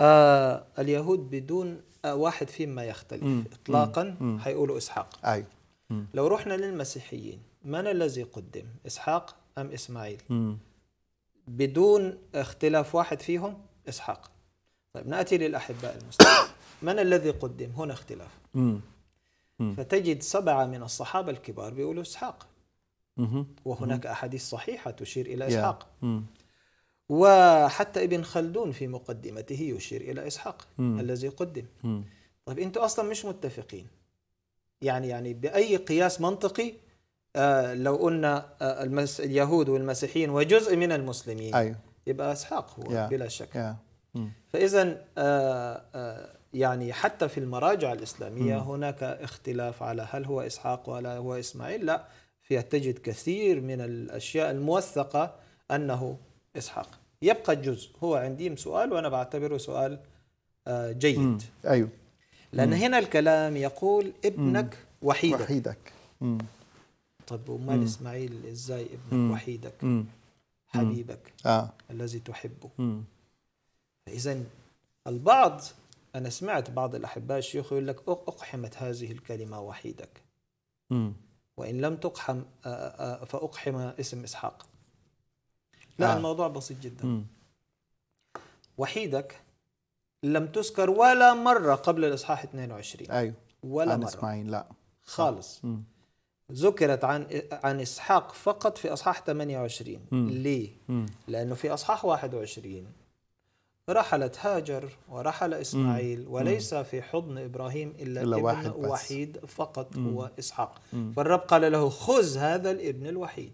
آه اليهود بدون آه واحد فيهم ما يختلف مم. اطلاقا مم. حيقولوا إسحاق أيوه. لو رحنا للمسيحيين من الذي قدم إسحاق أم إسماعيل مم. بدون اختلاف واحد فيهم إسحاق طيب نأتي للأحباء المسلمين من الذي قدم هنا اختلاف. فتجد سبعة من الصحابة الكبار بيقولوا إسحاق مهم. وهناك أحاديث صحيحة تشير. إسحاق مم. وحتى ابن خلدون في مقدمته يشير إلى إسحاق مم. الذي قدم. طيب أنتوا أصلا مش متفقين يعني يعني بأي قياس منطقي لو قلنا آه المس اليهود والمسيحيين وجزء من المسلمين. أيوه. يبقى إسحاق هو يا. بلا شك. يا مم. فاذا آه آه يعني حتى في المراجع الإسلامية هناك اختلاف على هل هو إسحاق ولا هو إسماعيل. لا فيها تجد كثير من الأشياء الموثقة أنه إسحاق. يبقى الجزء هو عندي سؤال وأنا بعتبره سؤال آه جيد. مم. أيوه. لأن هنا الكلام يقول ابنك وحيدك. وحيدك. مم. طب ومال مم. إسماعيل إزاي ابنك مم. وحيدك مم. حبيبك آه الذي تحبه. اذا البعض أنا سمعت بعض الأحباء الشيوخ يقول لك أقحمت هذه الكلمة وحيدك مم. وإن لم تقحم آه، آه، فأقحم اسم إسحاق لا آه. الموضوع بسيط جدا مم. وحيدك لم تذكر ولا مرة قبل الإصحاح 22 أيوه ولا عن مرة إسماعيل لا خالص مم. ذكرت عن عن إسحاق فقط في إصحاح 28 مم. ليه؟ مم. لأنه في إصحاح 21 رحلت هاجر ورحل إسماعيل وليس في حضن إبراهيم إلا, إلا ابن واحد بس. وحيد فقط مم. هو إسحاق مم. فالرب قال له خذ هذا الابن الوحيد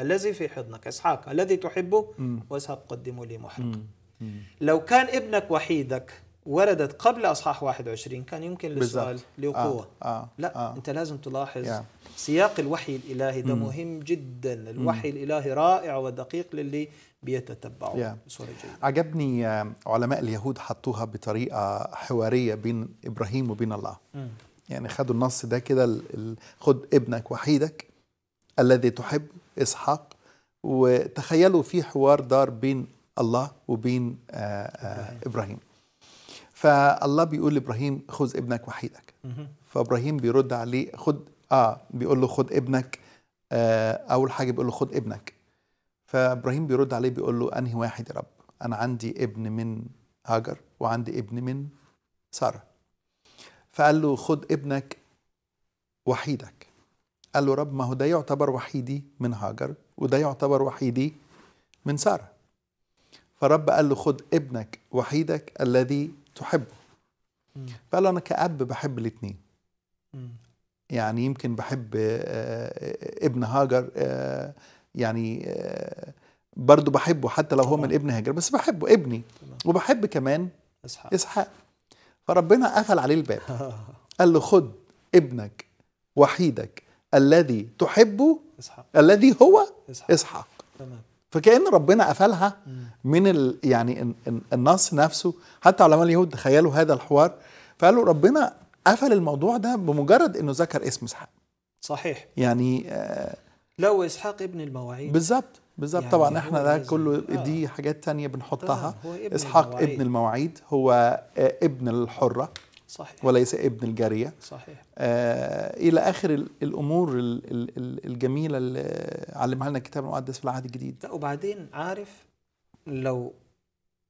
الذي في حضنك إسحاق الذي تحبه مم. واذهب قدمه لي محرق مم. مم. لو كان ابنك وحيدك وردت قبل أصحاح 21 كان يمكن للسؤال بالضبط. له قوه آه آه لا آه. أنت لازم تلاحظ يا. سياق الوحي الإلهي ده مم. مهم جدا الوحي الإلهي رائع ودقيق للي بيتتبعه يا. بصوره جيدة عجبني آه، علماء اليهود حطوها بطريقة حوارية بين إبراهيم وبين الله مم. يعني خدوا النص ده كده خد ابنك وحيدك الذي تحب إسحاق وتخيلوا في حوار دار بين الله وبين آه، آه، إبراهيم. إبراهيم فالله بيقول لإبراهيم خذ ابنك وحيدك. فإبراهيم بيرد عليه خد آه بيقول له خد ابنك آه أول حاجة بيقول له خد ابنك. فإبراهيم بيرد عليه بيقول له أنهي واحد يا رب؟ أنا عندي ابن من هاجر وعندي ابن من سارة. فقال له خد ابنك وحيدك. قال له رب ما هو ده يعتبر وحيدي من هاجر وده يعتبر وحيدي من سارة. فرب قال له خد ابنك وحيدك الذي تحبه. فقال أنا كأب بحب الاثنين. يعني يمكن بحب آه، ابن هاجر آه، يعني آه، برضو بحبه حتى لو هو. من ابن هاجر بس بحبه ابني. وبحب كمان إسحاق. إسحاق. فربنا قفل عليه الباب. قال له خد ابنك وحيدك الذي تحبه إسحاق. الذي هو إسحاق. إسحاق. تمام. فكأن ربنا قفلها. من ال يعني ال- ال- النص نفسه. حتى علماء اليهود تخيلوا هذا الحوار. فقالوا ربنا قفل الموضوع ده بمجرد إنه ذكر اسم إسحاق. صحيح. يعني آه لو إسحاق ابن المواعيد بالظبط بالظبط. يعني طبعا إحنا ده كله آه. دي حاجات تانية بنحطها. إسحاق المواعيد. ابن المواعيد هو آه، ابن الحرة. صحيح. وليس ابن الجارية. صحيح. آه إلى آخر ال- الأمور ال- ال- ال- الجميلة اللي علمها لنا الكتاب المقدس في العهد الجديد. لا وبعدين عارف لو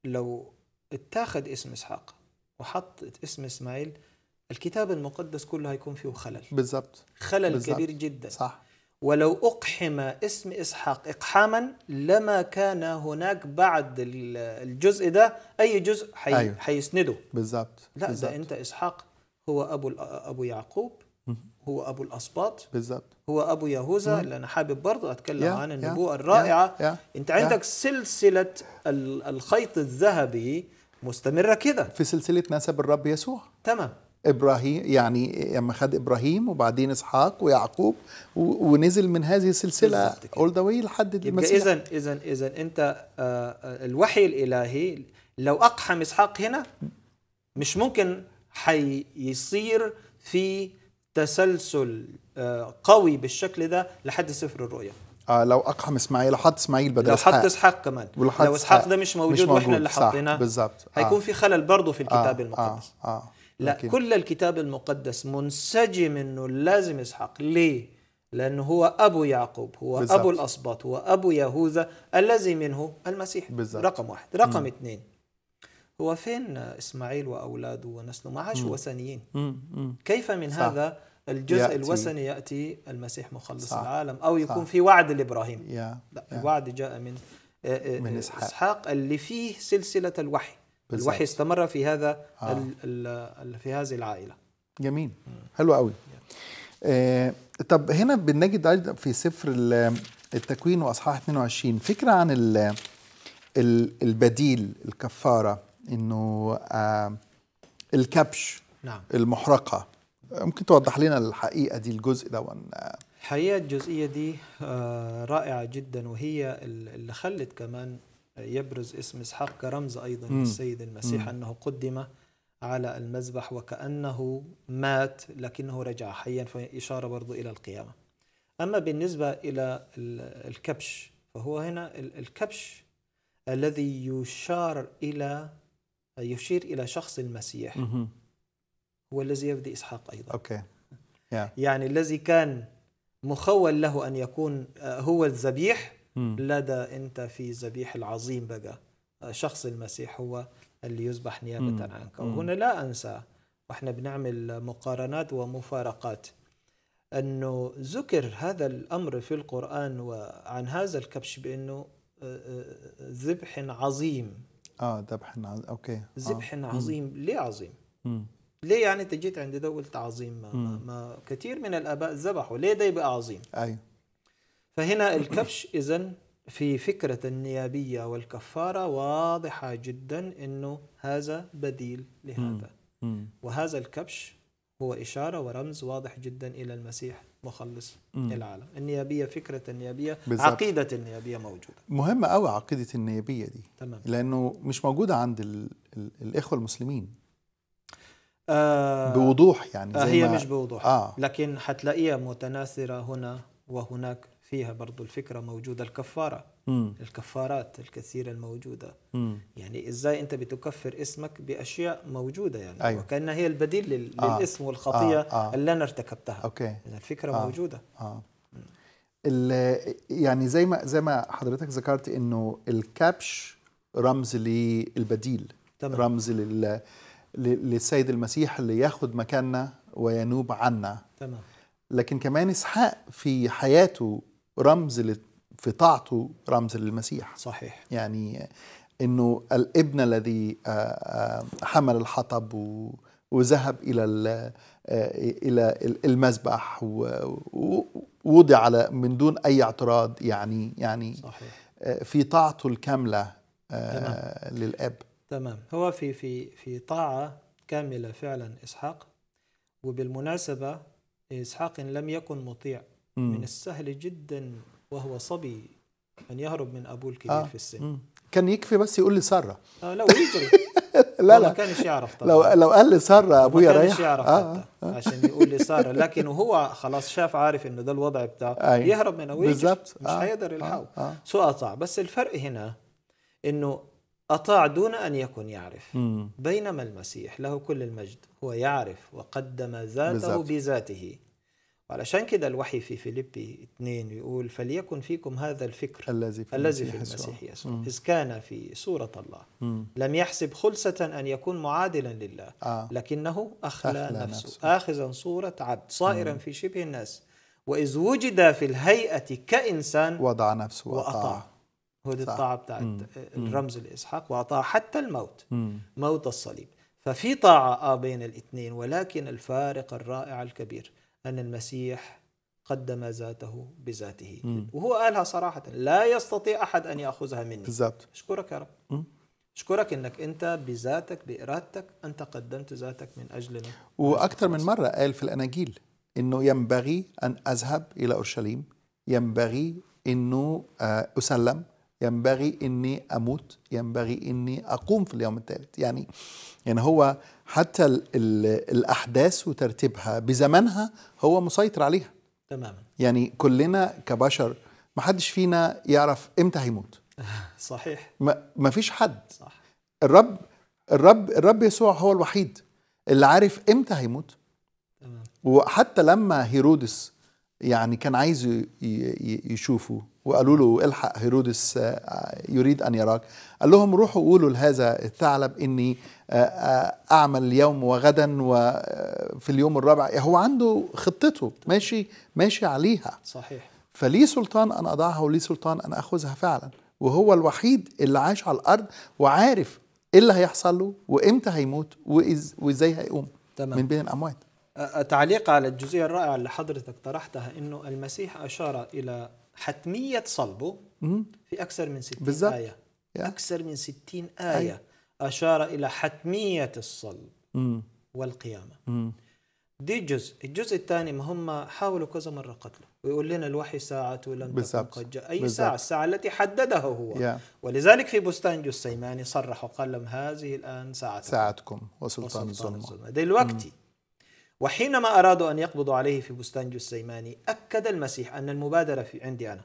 لو اتاخد اسم إسحاق وحط اسم إسماعيل الكتاب المقدس كله هيكون فيه خلل. بالظبط خلل بالظبط. كبير جدا. صح. ولو أقحم اسم إسحاق إقحاما لما كان هناك بعد ال- الجزء ده أي جزء حي أيوه. حيسنده بالظبط لا بالظبط. ده أنت إسحاق هو أبو أبو يعقوب. هو أبو الأسباط بالظبط هو أبو يهوذا. اللي أنا حابب برضه أتكلم يا- عن النبوءة يا- الرائعة يا أنت عندك سلسلة ال- الخيط الذهبي مستمرة كده في سلسلة نسب الرب يسوع تمام إبراهيم يعني لما خد إبراهيم وبعدين إسحاق ويعقوب ونزل من هذه السلسلة. اول ذا واي لحد المسيح. اذا اذا اذا أنت آه، آه، الوحي الإلهي لو أقحم إسحاق هنا مش ممكن حيصير في تسلسل آه، قوي بالشكل ده لحد سفر الرؤيا. آه لو أقحم إسماعيل لو حط إسماعيل بدل لو اسحاق حط إسحاق. كمان. لو إسحاق ده مش موجود, وإحنا اللي صح، حاطيناه بالظبط. هيكون في خلل برضه في الكتاب آه المقدس. آه آه. لا لكن- كل الكتاب المقدس منسجم إنه لازم اسحاق ليه لأنه هو أبو يعقوب هو بالظبط. ابو الأسباط هو أبو يهوذا الذي منه المسيح بالظبط. رقم واحد رقم اثنين هو فين إسماعيل وأولاده ونسله ما عاشوا وثنيين مم، مم. كيف من صح. هذا الجزء يأتي. الوثني يأتي المسيح مخلص صح. العالم أو يكون صح. في وعد لإبراهيم لا. الوعد جاء من آه، آه، من إسحاق. إسحاق اللي فيه سلسلة الوحي بالظبط. الوحي استمر في هذا آه. ال ال ال في هذه العائلة. جميل. حلو قوي. آه طب هنا بنجد في سفر ال- التكوين وإصحاح 22 فكرة عن ال- ال- البديل الكفارة إنه آه الكبش نعم. المحرقة. ممكن توضح لنا الحقيقة دي الجزء ده الحقيقة الجزئية دي آه، رائعة جدا وهي ال- اللي خلت كمان يبرز اسم إسحاق كرمز أيضا مم. للسيد المسيح. أنه قدم على المذبح وكأنه مات لكنه رجع حيا فإشارة برضو إلى القيامة أما بالنسبة إلى ال- الكبش فهو هنا ال- الكبش الذي يشار إلى يشير إلى شخص المسيح. هو الذي يفدي إسحاق أيضا أوكي يا يعني الذي كان مخول له أن يكون آه، هو الذبيح. لدى أنت في ذبيح العظيم بقى آه، شخص المسيح هو اللي يذبح نيابة مم. عنك مم. وهنا لا أنسى وإحنا بنعمل مقارنات ومفارقات أنه ذكر هذا الأمر في القرآن وعن هذا الكبش بأنه آه، آه، ذبح عظيم آه ذبح النعام. أوكي آه. ذبح مم. عظيم ليه عظيم؟ مم. ليه يعني انت جيت عند ده وقلت عظيم ما, ما, مم. ما كثير من الآباء ذبحوا ليه ده يبقى عظيم أيوه فهنا الكبش اذا في فكرة النيابية والكفارة واضحة جدا إنه هذا بديل لهذا. وهذا الكبش هو إشارة ورمز واضح جدا إلى المسيح مخلص مم. العالم. النيابية فكرة النيابية بالضبط. عقيدة النيابية موجودة. مهمة قوي عقيدة النيابية دي. تمام. لأنه مش موجودة عند ال... ال... الإخوة المسلمين. آه بوضوح يعني آه زي هي ما... مش بوضوح. آه. لكن حتلاقيها متناثرة هنا وهناك. فيها برضو الفكرة موجودة الكفارة مم. الكفارات الكثيرة الموجودة مم. يعني إزاي أنت بتكفر اسمك بأشياء موجودة يعني أيوة. وكأنها هي البديل لل... آه. للاسم والخطية آه. آه. اللي أنا ارتكبتها أوكي إذا الفكرة آه. موجودة ال... يعني زي ما زي ما حضرتك ذكرت إنه الكبش رمز للبديل تمام رمز لل... للسيد المسيح اللي ياخد مكاننا وينوب عنا تمام لكن كمان إسحاق في حياته رمز. في طاعته رمز للمسيح. صحيح. يعني إنه الابن الذي حمل الحطب وذهب إلى ال- إلى المذبح ووضع على من دون أي اعتراض يعني يعني صحيح. في طاعته الكاملة آه، للأب. تمام. هو في في في طاعة كاملة فعلا إسحاق وبالمناسبة إسحاق لم يكن مطيع. من السهل جدا وهو صبي أن يهرب من أبوه الكبير آه. في السن. مم. كان يكفي بس يقول لي سارة. آه لو يجري. لا هو ما لا كانش يعرف لو طبعا. لو قال لي سارة أبويا ما كانش رايح. يعرف آه حتى عشان يقول لي سارة. لكن وهو خلاص شاف عارف إنه ده الوضع بتاعه. أي. يهرب منه ويجري بالظبط مش آه، هيقدر آه، يلحقه. آه. سو أطاع. بس الفرق هنا إنه أطاع دون أن يكن يعرف. مم. بينما المسيح له كل المجد. هو يعرف وقدم ذاته بالظبط. بذاته. وعلشان كده الوحي في فيليبي 2 يقول فليكن فيكم هذا الفكر الذي في الذي في. المسيح يسوع مم. إذ كان في صورة الله مم. لم يحسب خلسة أن يكون معادلا لله آه. لكنه أخلى, أخلى نفسه, نفسه. آخذا صورة عبد صائرا في شبه الناس وإذ وجد في الهيئة كإنسان وضع نفسه وأطاع هو دي. الطاعة بتاعت مم. الرمز لإسحاق وأطاع حتى الموت مم. موت الصليب ففي طاعة آه بين الاثنين ولكن الفارق الرائع الكبير أن المسيح قدم ذاته بذاته. مم. وهو قالها صراحة لا يستطيع أحد أن يأخذها مني. بالظبط أشكرك يا رب. مم. أشكرك أنك أنت بذاتك بإرادتك أنت قدمت ذاتك من أجلنا. وأكثر من مرة قال في الأناجيل إنه ينبغي أن أذهب إلى أورشليم ينبغي إنه آه، أسلم. ينبغي إني أموت ينبغي إني أقوم في اليوم الثالث. يعني يعني هو حتى ال ال الأحداث وترتيبها بزمنها هو مسيطر عليها. تماما. يعني كلنا كبشر ما حدش فينا يعرف إمتى هيموت. صحيح. ما فيش حد. صح. الرب الرب الرب يسوع هو الوحيد اللي عارف إمتى هيموت. تمام. وحتى لما هيرودس يعني كان عايز يشوفه وقالوا له الحق هيرودس آه، يريد أن يراك. قال لهم روحوا قولوا لهذا الثعلب إني آه، آه، أعمل اليوم وغدا وفي اليوم الرابع. هو عنده خطته ماشي ماشي عليها. صحيح. فليه سلطان أن أضعها وليه سلطان أن أخذها فعلا؟ وهو الوحيد اللي عايش على الأرض وعارف إيه اللي هيحصل له وإمتى هيموت وإزاي هيقوم. تمام. من بين الأموات. تعليق على الجزئية الرائعة اللي حضرتك طرحتها أنه المسيح أشار إلى حتمية صلبه. في أكثر من 60 بالظبط. آية. أكثر من 60 أيوة. آية أشار إلى حتمية الصلب مم. والقيامة مم. دي جزء الجزء الثاني ما هم حاولوا كذا مرة قتله ويقول لنا الوحي ساعة لم تكن. قد جاء أي بالضبط. ساعة الساعة التي حددها هو يا ولذلك في بستان جسيماني صرح وقال لهم هذه الآن ساعة ساعتكم وسلطان الظلمة الظلمة دلوقتي وحينما أرادوا أن يقبضوا عليه في بستان جسيماني أكد المسيح أن المبادرة في عندي أنا.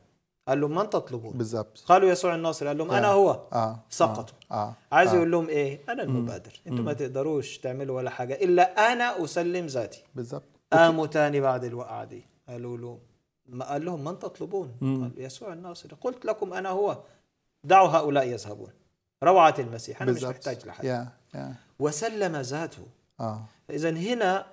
قال لهم من تطلبون؟ بالضبط. قالوا يسوع الناصري قال لهم أنا يا. هو. آه. سقطوا. آه. عايز آه. يقول لهم إيه؟ أنا المبادر. أنتم ما تقدروش تعملوا ولا حاجة إلا أنا أسلم ذاتي. بالضبط. قاموا تاني بعد الوقعة دي. قالوا له ما قال لهم من تطلبون؟ قال يسوع الناصري قلت لكم أنا هو. دعوا هؤلاء يذهبون. روعة المسيح. أنا مش بالضبط. محتاج لحد. يا يا وسلم ذاته. آه. اذا هنا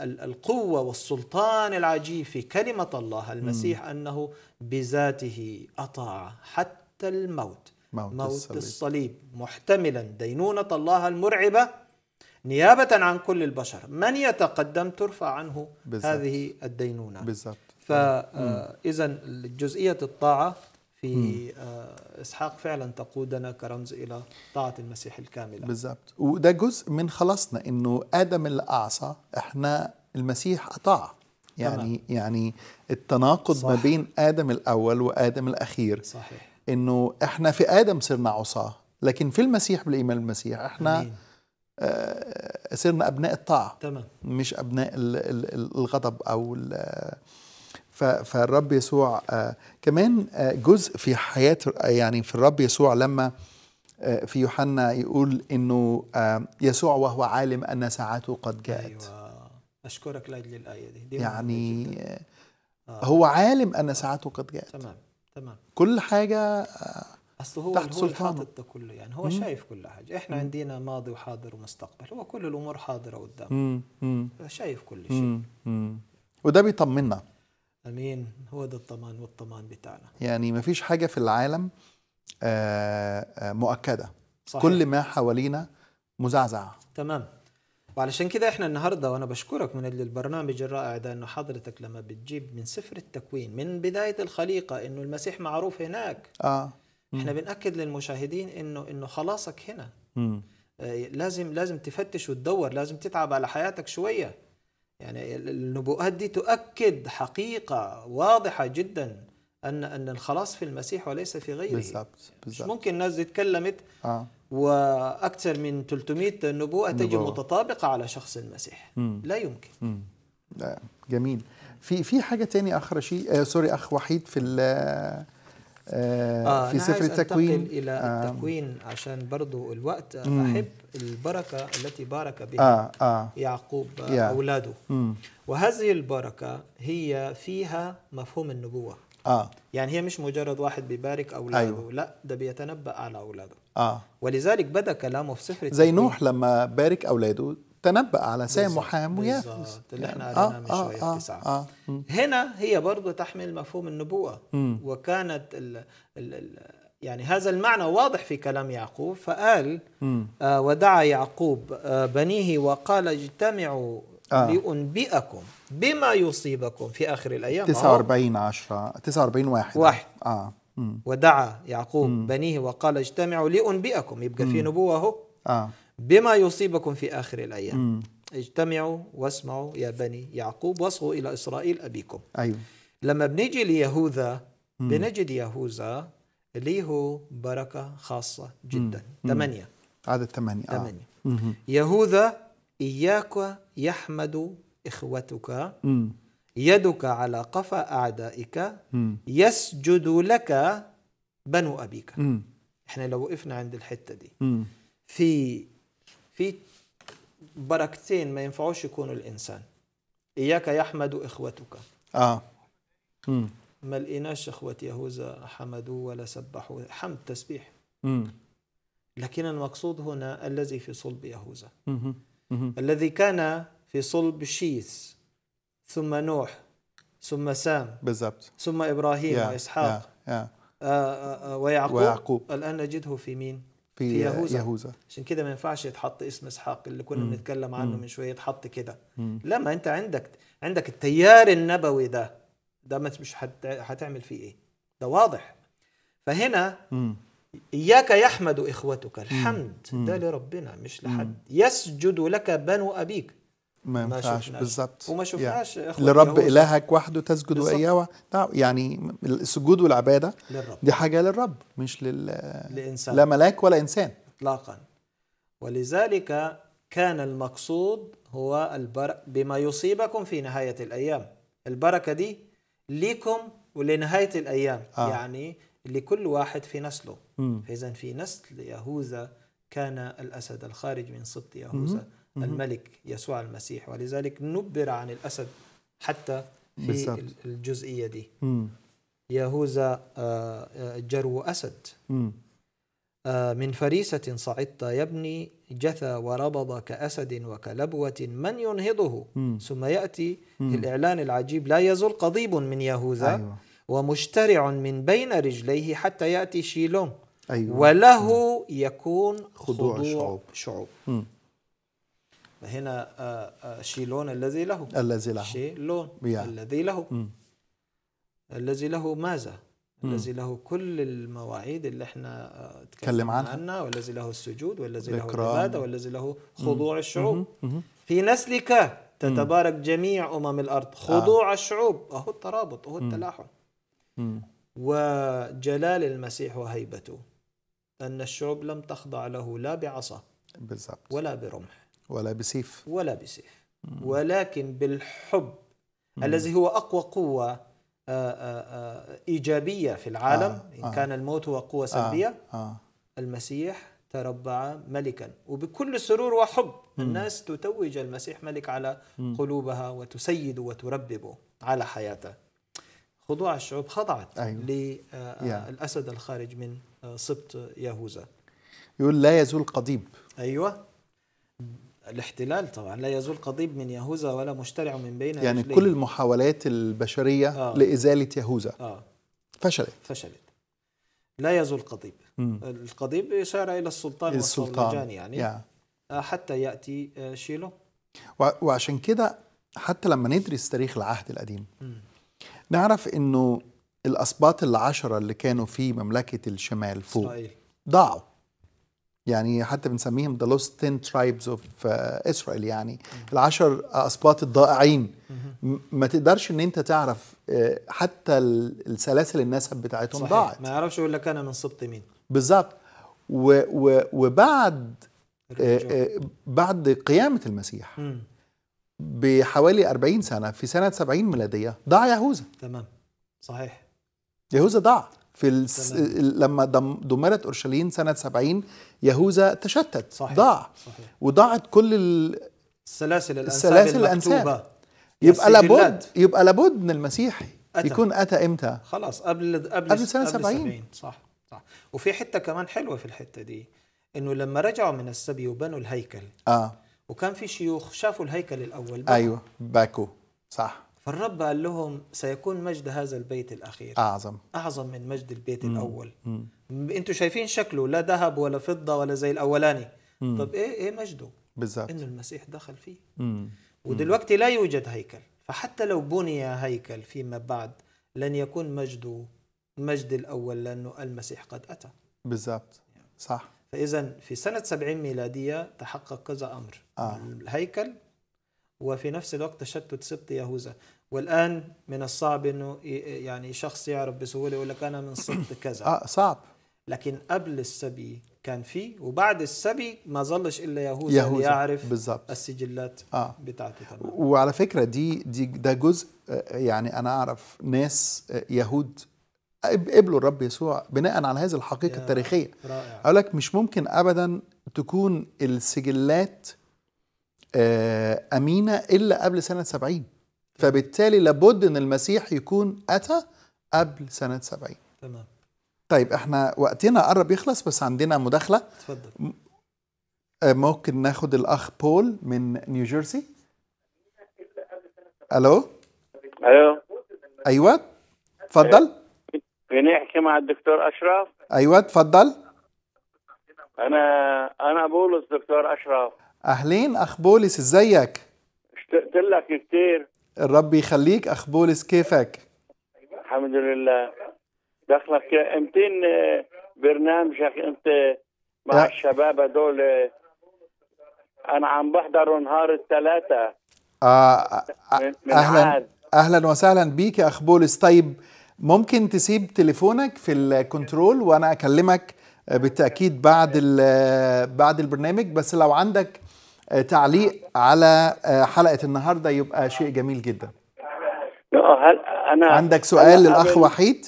القوة والسلطان العجيب في كلمة الله المسيح أنه بذاته أطاع حتى الموت. موت موت الصليب. الصليب. محتملا. دينونة الله المرعبة نيابة عن كل البشر. من يتقدم؟ ترفع عنه بالضبط. هذه الدينونة. بالضبط. فإذا جزئية الطاعة في آه، إسحاق فعلا تقودنا كرمز إلى طاعة المسيح الكاملة. بالضبط. وده جزء من خلاصنا إنه آدم اللي اعصى إحنا المسيح أطاع. يعني. يعني التناقض صح. ما بين آدم الأول وآدم الأخير. صحيح. إنه إحنا في آدم صرنا عصاة لكن في المسيح بالإيمان بالمسيح إحنا أمين. آه، صرنا أبناء الطاعة. تمام. مش أبناء ال- ال- ال- الغضب أو فالرب يسوع آه، كمان آه، جزء في حياة يعني في الرب يسوع لما آه، في يوحنا يقول إنه يسوع وهو عالم أن ساعته قد جاءت. أيوة. أشكرك لأجل الآية دي, دي يعني. آه، هو عالم أن ساعته قد جاءت. تمام تمام. كل حاجة أصل هو تحت هو. حاطط ده كله يعني. هو شايف كل حاجة. إحنا عندنا ماضي وحاضر ومستقبل. هو كل الأمور حاضرة قدام مم، مم، شايف كل شيء. مم، مم. وده بيطمنا. آمين. هو ده الطمان والطمان بتاعنا. يعني ما فيش حاجة في العالم آه، آه، مؤكدة. صحيح. كل ما حوالينا مزعزع تمام. وعلشان كده إحنا النهارده وأنا بشكرك من أجل البرنامج الرائع ده إنه حضرتك لما بتجيب من سفر التكوين من بداية الخليقة إنه المسيح معروف هناك. آه. إحنا بنأكد للمشاهدين إنه إنه خلاصك هنا. مم. آه، لازم لازم تفتش وتدور لازم تتعب على حياتك شوية. يعني ال- النبوءات دي تؤكد حقيقة واضحة جدا ان أن الخلاص في المسيح وليس في غيره بالضبط مش بالضبط ممكن الناس دي اتكلمت آه وأكثر من 300 نبوءة تجي نبوة. متطابقة على شخص المسيح مم. لا يمكن مم. آه، جميل في في حاجة تاني اخ رشيد آه سوري أخ وحيد في آه في أنا سفر التكوين إلى آه. التكوين عشان برضو الوقت. أحب البركة التي بارك بها آه آه يعقوب يا. أولاده مم. وهذه البركة هي فيها مفهوم النبوة آه يعني هي مش مجرد واحد بيبارك أولاده أيوة. أيوة. لا ده بيتنبأ على أولاده آه ولذلك بدأ كلامه في سفر زي. نوح لما بارك أولاده تنبأ على سام بالظبط، وحام ويافس اللي إحنا يعني قريناه من شوية في آه تسعة. آه مم. هنا هي برضو تحمل مفهوم النبوة مم. وكانت ال ال ال يعني هذا المعنى واضح في كلام يعقوب فقال مم. آه ودعا يعقوب آه بنيه وقال اجتمعوا آه. لأنبئكم بما يصيبكم في آخر الأيام أهو. 49 10 49 واحد واحد. آه مم. ودعا يعقوب بنيه وقال اجتمعوا لأنبئكم يبقى في نبوة أهو آه بما يصيبكم في آخر الأيام. مم. اجتمعوا واسمعوا يا بني يعقوب واصغوا إلى إسرائيل أبيكم. أيوه. لما بنيجي ليهوذا بنجد يهوذا له بركة خاصة جدا. ثمانية. عدد 8 آه. ثمانية. مم. يهوذا إياك يحمد إخوتك. مم. يدك على قفا أعدائك. مم. يسجد لك بنو أبيك. مم. إحنا لو وقفنا عند الحتة دي. مم. في في بركتين ما ينفعوش يكونوا الإنسان. إياك يحمد إخوتك. آه. مم. ما لقيناش إخوة يهوذا حمدوا ولا سبحوا. حمد تسبيح. مم. لكن المقصود هنا الذي في صلب يهوذا. الذي كان في صلب شيث ثم نوح ثم سام بالضبط. ثم إبراهيم يا- وإسحاق. يا يا. آه، آه، آه، ويعقوب, ويعقوب. الآن نجده في مين؟ في, في يهوذا. يهوذا. عشان كده ما ينفعش يتحط اسم إسحاق اللي كنا بنتكلم عنه من شوية يتحط كده. مم. لما انت عندك عندك التيار النبوي ده ده ما- مش هت- هتعمل فيه إيه؟ ده واضح. فهنا مم. إياك يحمد إخوتك الحمد ده لربنا مش لحد. يسجد لك بنو أبيك. ما ينفعش. بالظبط. وما يعني شفناش إخوة لرب إلهك وحده تسجد. وإياه لا، يعني السجود والعبادة للرب. دي حاجة للرب مش لل لإنسان. لا ملاك ولا إنسان. اطلاقا. ولذلك كان المقصود هو البر بما يصيبكم في نهاية الأيام. البركة دي ليكم ولنهاية الأيام. آه. يعني لكل واحد في نسله. فاذا في نسل يهوذا كان الأسد الخارج من سبط يهوذا. الملك يسوع المسيح ولذلك نبر عن الأسد حتى في بالظبط. الجزئية دي مم. يهوذا آه، آه، جرو أسد مم. آه، من فريسة صعدت يا ابني جثى وربض كأسد وكلبوة من ينهضه مم. ثم يأتي مم. الإعلان العجيب لا يزول قضيب من يهوذا أيوة ومشترع من بين رجليه حتى يأتي شيلون أيوة وله يكون خضوع خضوع. شعوب مم. هنا آه، آه، شيلون الذي له الذي له شيلون يا. الذي له مم. الذي له ماذا. الذي له كل المواعيد اللي إحنا آه، تكلم عنها. عنها والذي له السجود والذي له. العبادة والذي له خضوع الشعوب. في نسلك تتبارك جميع أمم الأرض خضوع الشعوب أهو الترابط أهو التلاحم. وجلال المسيح وهيبته أن الشعوب لم تخضع له لا بعصا بالظبط ولا برمح ولا بسيف ولا بسيف ولكن بالحب الذي هو أقوى قوة آه، آه، آه، إيجابية في العالم آه، إن آه. كان الموت هو قوة سلبية آه. آه. المسيح تربع ملكا وبكل سرور وحب الناس تتوج المسيح ملك على قلوبها وتسيد وترببه على حياته خضوع الشعوب خضعت أيوة. يا. للأسد الخارج من سبط يهوذا يقول لا يزول قضيب أيوة الاحتلال طبعا. لا يزول قضيب من يهوذا ولا مشترع من بين يعني رجليه. كل المحاولات البشرية آه. لإزالة يهوذا. آه. فشلت. فشلت. لا يزول قضيب. مم. القضيب إشارة إلى السلطان السلطان. يعني. يا. آه، حتى يأتي آه، شيلو. وعشان كده حتى لما ندرس تاريخ العهد القديم مم. نعرف إنه الأسباط العشرة اللي كانوا في مملكة الشمال فوق إسرائيل. ضاعوا. يعني حتى بنسميهم the lost 10 tribes of uh, Israel يعني. العشر أسباط الضائعين. ما تقدرش إن أنت تعرف آه، حتى ال- السلاسل النسب بتاعتهم صحيح. ضاعت. ما يعرفش يقول لك أنا من سبط مين. بالظبط. وبعد آه،. آه، بعد قيامة المسيح. بحوالي 40 سنة في سنة 70 ميلادية ضاع يهوذا تمام. صحيح. يهوذا ضاع. في الس... لما دم... دمرت أورشليم سنة 70 يهوذا تشتت صحيح. ضاع صحيح وضاعت كل ال... السلاسل الأنساب السلاسل الأنساب. يبقى لابد. يبقى لابد ان المسيح أتى. يكون أتى إمتى خلاص قبل قبل قبل سنة 70. 70 صح صح وفي حتة كمان حلوة في الحتة دي إنه لما رجعوا من السبي وبنوا الهيكل آه وكان في شيوخ شافوا الهيكل الأول بقى. أيوه باكو صح فالرب قال لهم سيكون مجد هذا البيت الأخير. أعظم. أعظم من مجد البيت الأول. مم. م- أنتوا شايفين شكله لا ذهب ولا فضة ولا زي الأولاني. طب إيه إيه مجده؟ بالظبط. إنه المسيح دخل فيه. مم. ودلوقتي لا يوجد هيكل. فحتى لو بني هيكل فيما بعد لن يكون مجده مجد الأول لأنه المسيح قد أتى. بالظبط. صح. فإذا في سنة 70 ميلادية تحقق كذا أمر. آه. الهيكل وفي نفس الوقت تشتت سبط يهوذا. والآن من الصعب أنه ي- يعني شخص يعرف بسهولة يقول لك أنا من سبط كذا. آه صعب. لكن قبل السبي كان في وبعد السبي ما ظلش إلا يهوذا, يهوذا. يعرف بالظبط السجلات آه. بتاعته تمام وعلى فكرة دي دي ده جزء آه، يعني أنا أعرف ناس آه، يهود قب- قبلوا الرب يسوع بناء على هذه الحقيقة التاريخية. رائع. أقول لك مش ممكن ابدا تكون السجلات آه، أمينة إلا قبل سنة 70 فبالتالي لابد إن المسيح يكون أتى قبل سنة 70 تمام. طيب إحنا وقتنا قرب يخلص بس عندنا مداخلة. تفضل آه، ممكن ناخد الأخ بول من نيوجيرسي ألو؟ ألو. أيوه. اتفضل. فيني احكي مع الدكتور أشرف. أيوه اتفضل. أنا أنا بولس دكتور أشرف. أهلين أخ بولس إزيك؟ اشتقت لك كثير الرب يخليك اخ بولس كيفك؟ الحمد لله. دخلك امتين آه، برنامجك أنت مع يا- الشباب هدول آه، أنا عم بحضره نهار الثلاثاء آه من أهلا عاد. أهلا وسهلا بيك يا اخ بولس طيب ممكن تسيب تليفونك في الكنترول وأنا أكلمك آه، بالتأكيد بعد بعد البرنامج. بس لو عندك آه، تعليق على آه، حلقة النهارده يبقى شيء جميل جدا. هل أنا عندك سؤال أنا للأخ وحيد؟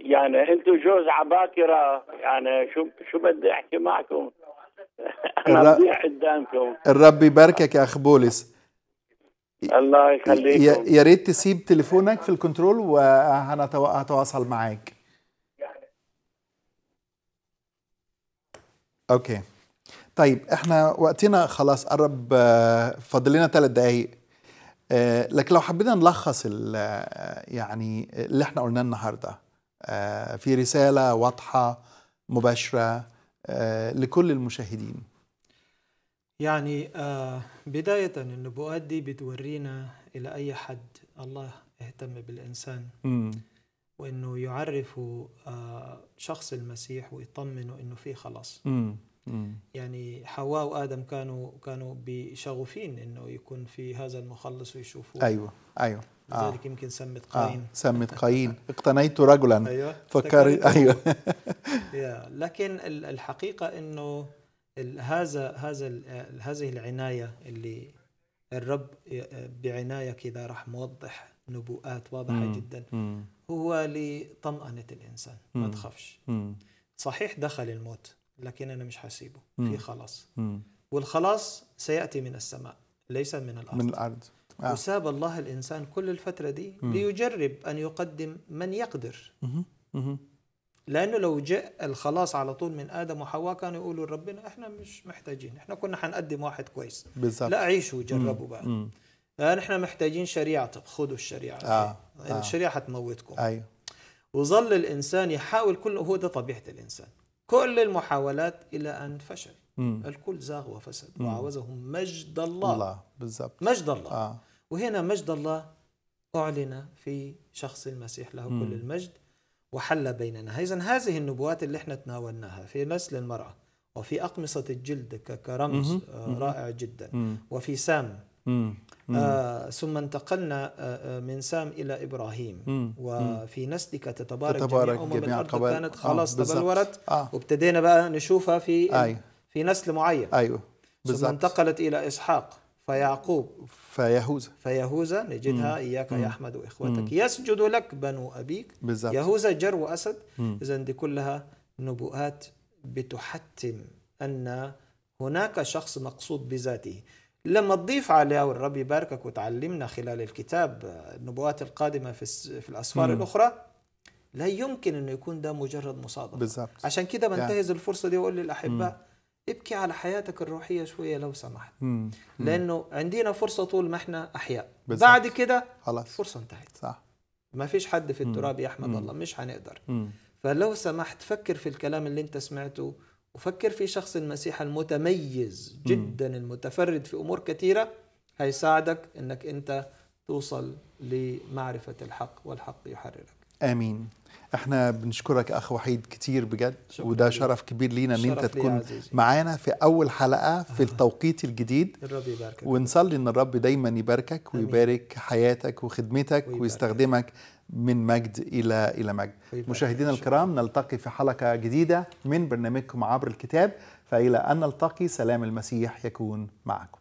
يعني أنتم جوز عباكرة يعني شو شو بدي أحكي معكم؟ أنا الر- قدامكم. الرب يباركك يا أخ بولس. الله يا يخليكم. يا ريت تسيب تليفونك في ال control وهنتواصل معاك. OK. طيب إحنا وقتنا خلاص قرب آه، فاضل لنا ثلاث دقايق آه، لكن لو حبينا نلخص ال- آه، يعني اللي إحنا قلناه النهارده في رسالة واضحة مباشرة لكل المشاهدين يعني بداية النبوءات دي بتورينا إلى أي حد الله اهتم بالإنسان مم. وإنه يعرف شخص المسيح ويطمنه إنه في خلاص مم. مم. يعني حواء وآدم كانوا كانوا بشغوفين إنه يكون في هذا المخلص ويشوفوه أيوه أيوه آه. لذلك يمكن سمت آه. قايين سمت قايين اقتنيت رجلا أيوه فكر؟ أيوه يا لكن ال- الحقيقة إنه هذا هذا هذه العناية اللي الرب بعناية كذا راح موضح نبوءات واضحة مم. جدا مم. هو لطمأنة الإنسان ما مم. تخافش مم. صحيح دخل الموت لكن أنا مش حسيبه مم. في خلاص مم. والخلاص سيأتي من السماء ليس من الأرض من الأرض آه. وساب الله الإنسان كل الفترة دي مم. ليجرب أن يقدم من يقدر مهم. مهم. لأنه لو جاء الخلاص على طول من آدم وحواء كانوا يقولوا لربنا إحنا مش محتاجين إحنا كنا حنقدم واحد كويس بالظبط لا عيشوا وجربوا بقى مم. لا نحن محتاجين شريعة طب خذوا الشريعة آه، آه. الشريعة حتموتكم أيوه وظل الإنسان يحاول كل هو ده طبيعة الإنسان كل المحاولات إلى أن فشل مم. الكل زاغ وفسد مم. وعوزهم مجد الله, الله. بالظبط مجد الله آه وهنا مجد الله أعلن في شخص المسيح له مم. كل المجد وحل بيننا إذا هذه النبوات اللي إحنا تناولناها في نسل المرأة وفي أقمصة الجلد كرمز مهم. آه،. رائع جدا مم. وفي سام مم. آه ثم انتقلنا آه، آه، من سام إلى إبراهيم. مم. وفي نسلك تتبارك, تتبارك جميع أمم جميع الأرض القبائل. كانت آه، خلاص بالظبط. تبلورت آه. وابتدينا بقى نشوفها في أيوه. في نسل معين. أيوه. ثم بالظبط انتقلت إلى إسحاق فيعقوب. فيهوذا. فيهوذا نجدها مم. يا أحمد وإخوتك. يسجد لك بنو أبيك. بالظبط يهوذا جرو أسد مم. إذا دي كلها نبوءات بتحتم أن هناك شخص مقصود بذاته. لما تضيف عليها والرب يباركك وتعلمنا خلال الكتاب النبوات القادمة في في الأسفار مم. الأخرى لا يمكن أنه يكون ده مجرد مصادفة بالظبط عشان كده بنتهز الفرصة دي وأقول للأحباء ابكي على حياتك الروحية شوية لو سمحت مم. مم. لأنه عندنا فرصة طول ما إحنا أحياء بالظبط. بعد كده خلاص فرصة انتهت صح ما فيش حد في مم. التراب يحمد مم. الله مش حنقدر مم. فلو سمحت فكر في الكلام اللي أنت سمعته وفكر في شخص المسيح المتميز جدا المتفرد في أمور كثيرة هيساعدك إنك أنت توصل لمعرفة الحق والحق يحررك آمين إحنا بنشكرك أخ وحيد كتير بجد وده. شرف كبير لينا إن أنت تكون. معانا في أول حلقة في التوقيت الجديد الرب يباركك ونصلي إن الرب دايما يباركك. ويبارك حياتك وخدمتك ويباركك. ويستخدمك من مجد إلى إلى مجد. مشاهدينا. الكرام نلتقي في حلقة جديدة من برنامجكم عبر الكتاب فإلى أن نلتقي سلام المسيح يكون معكم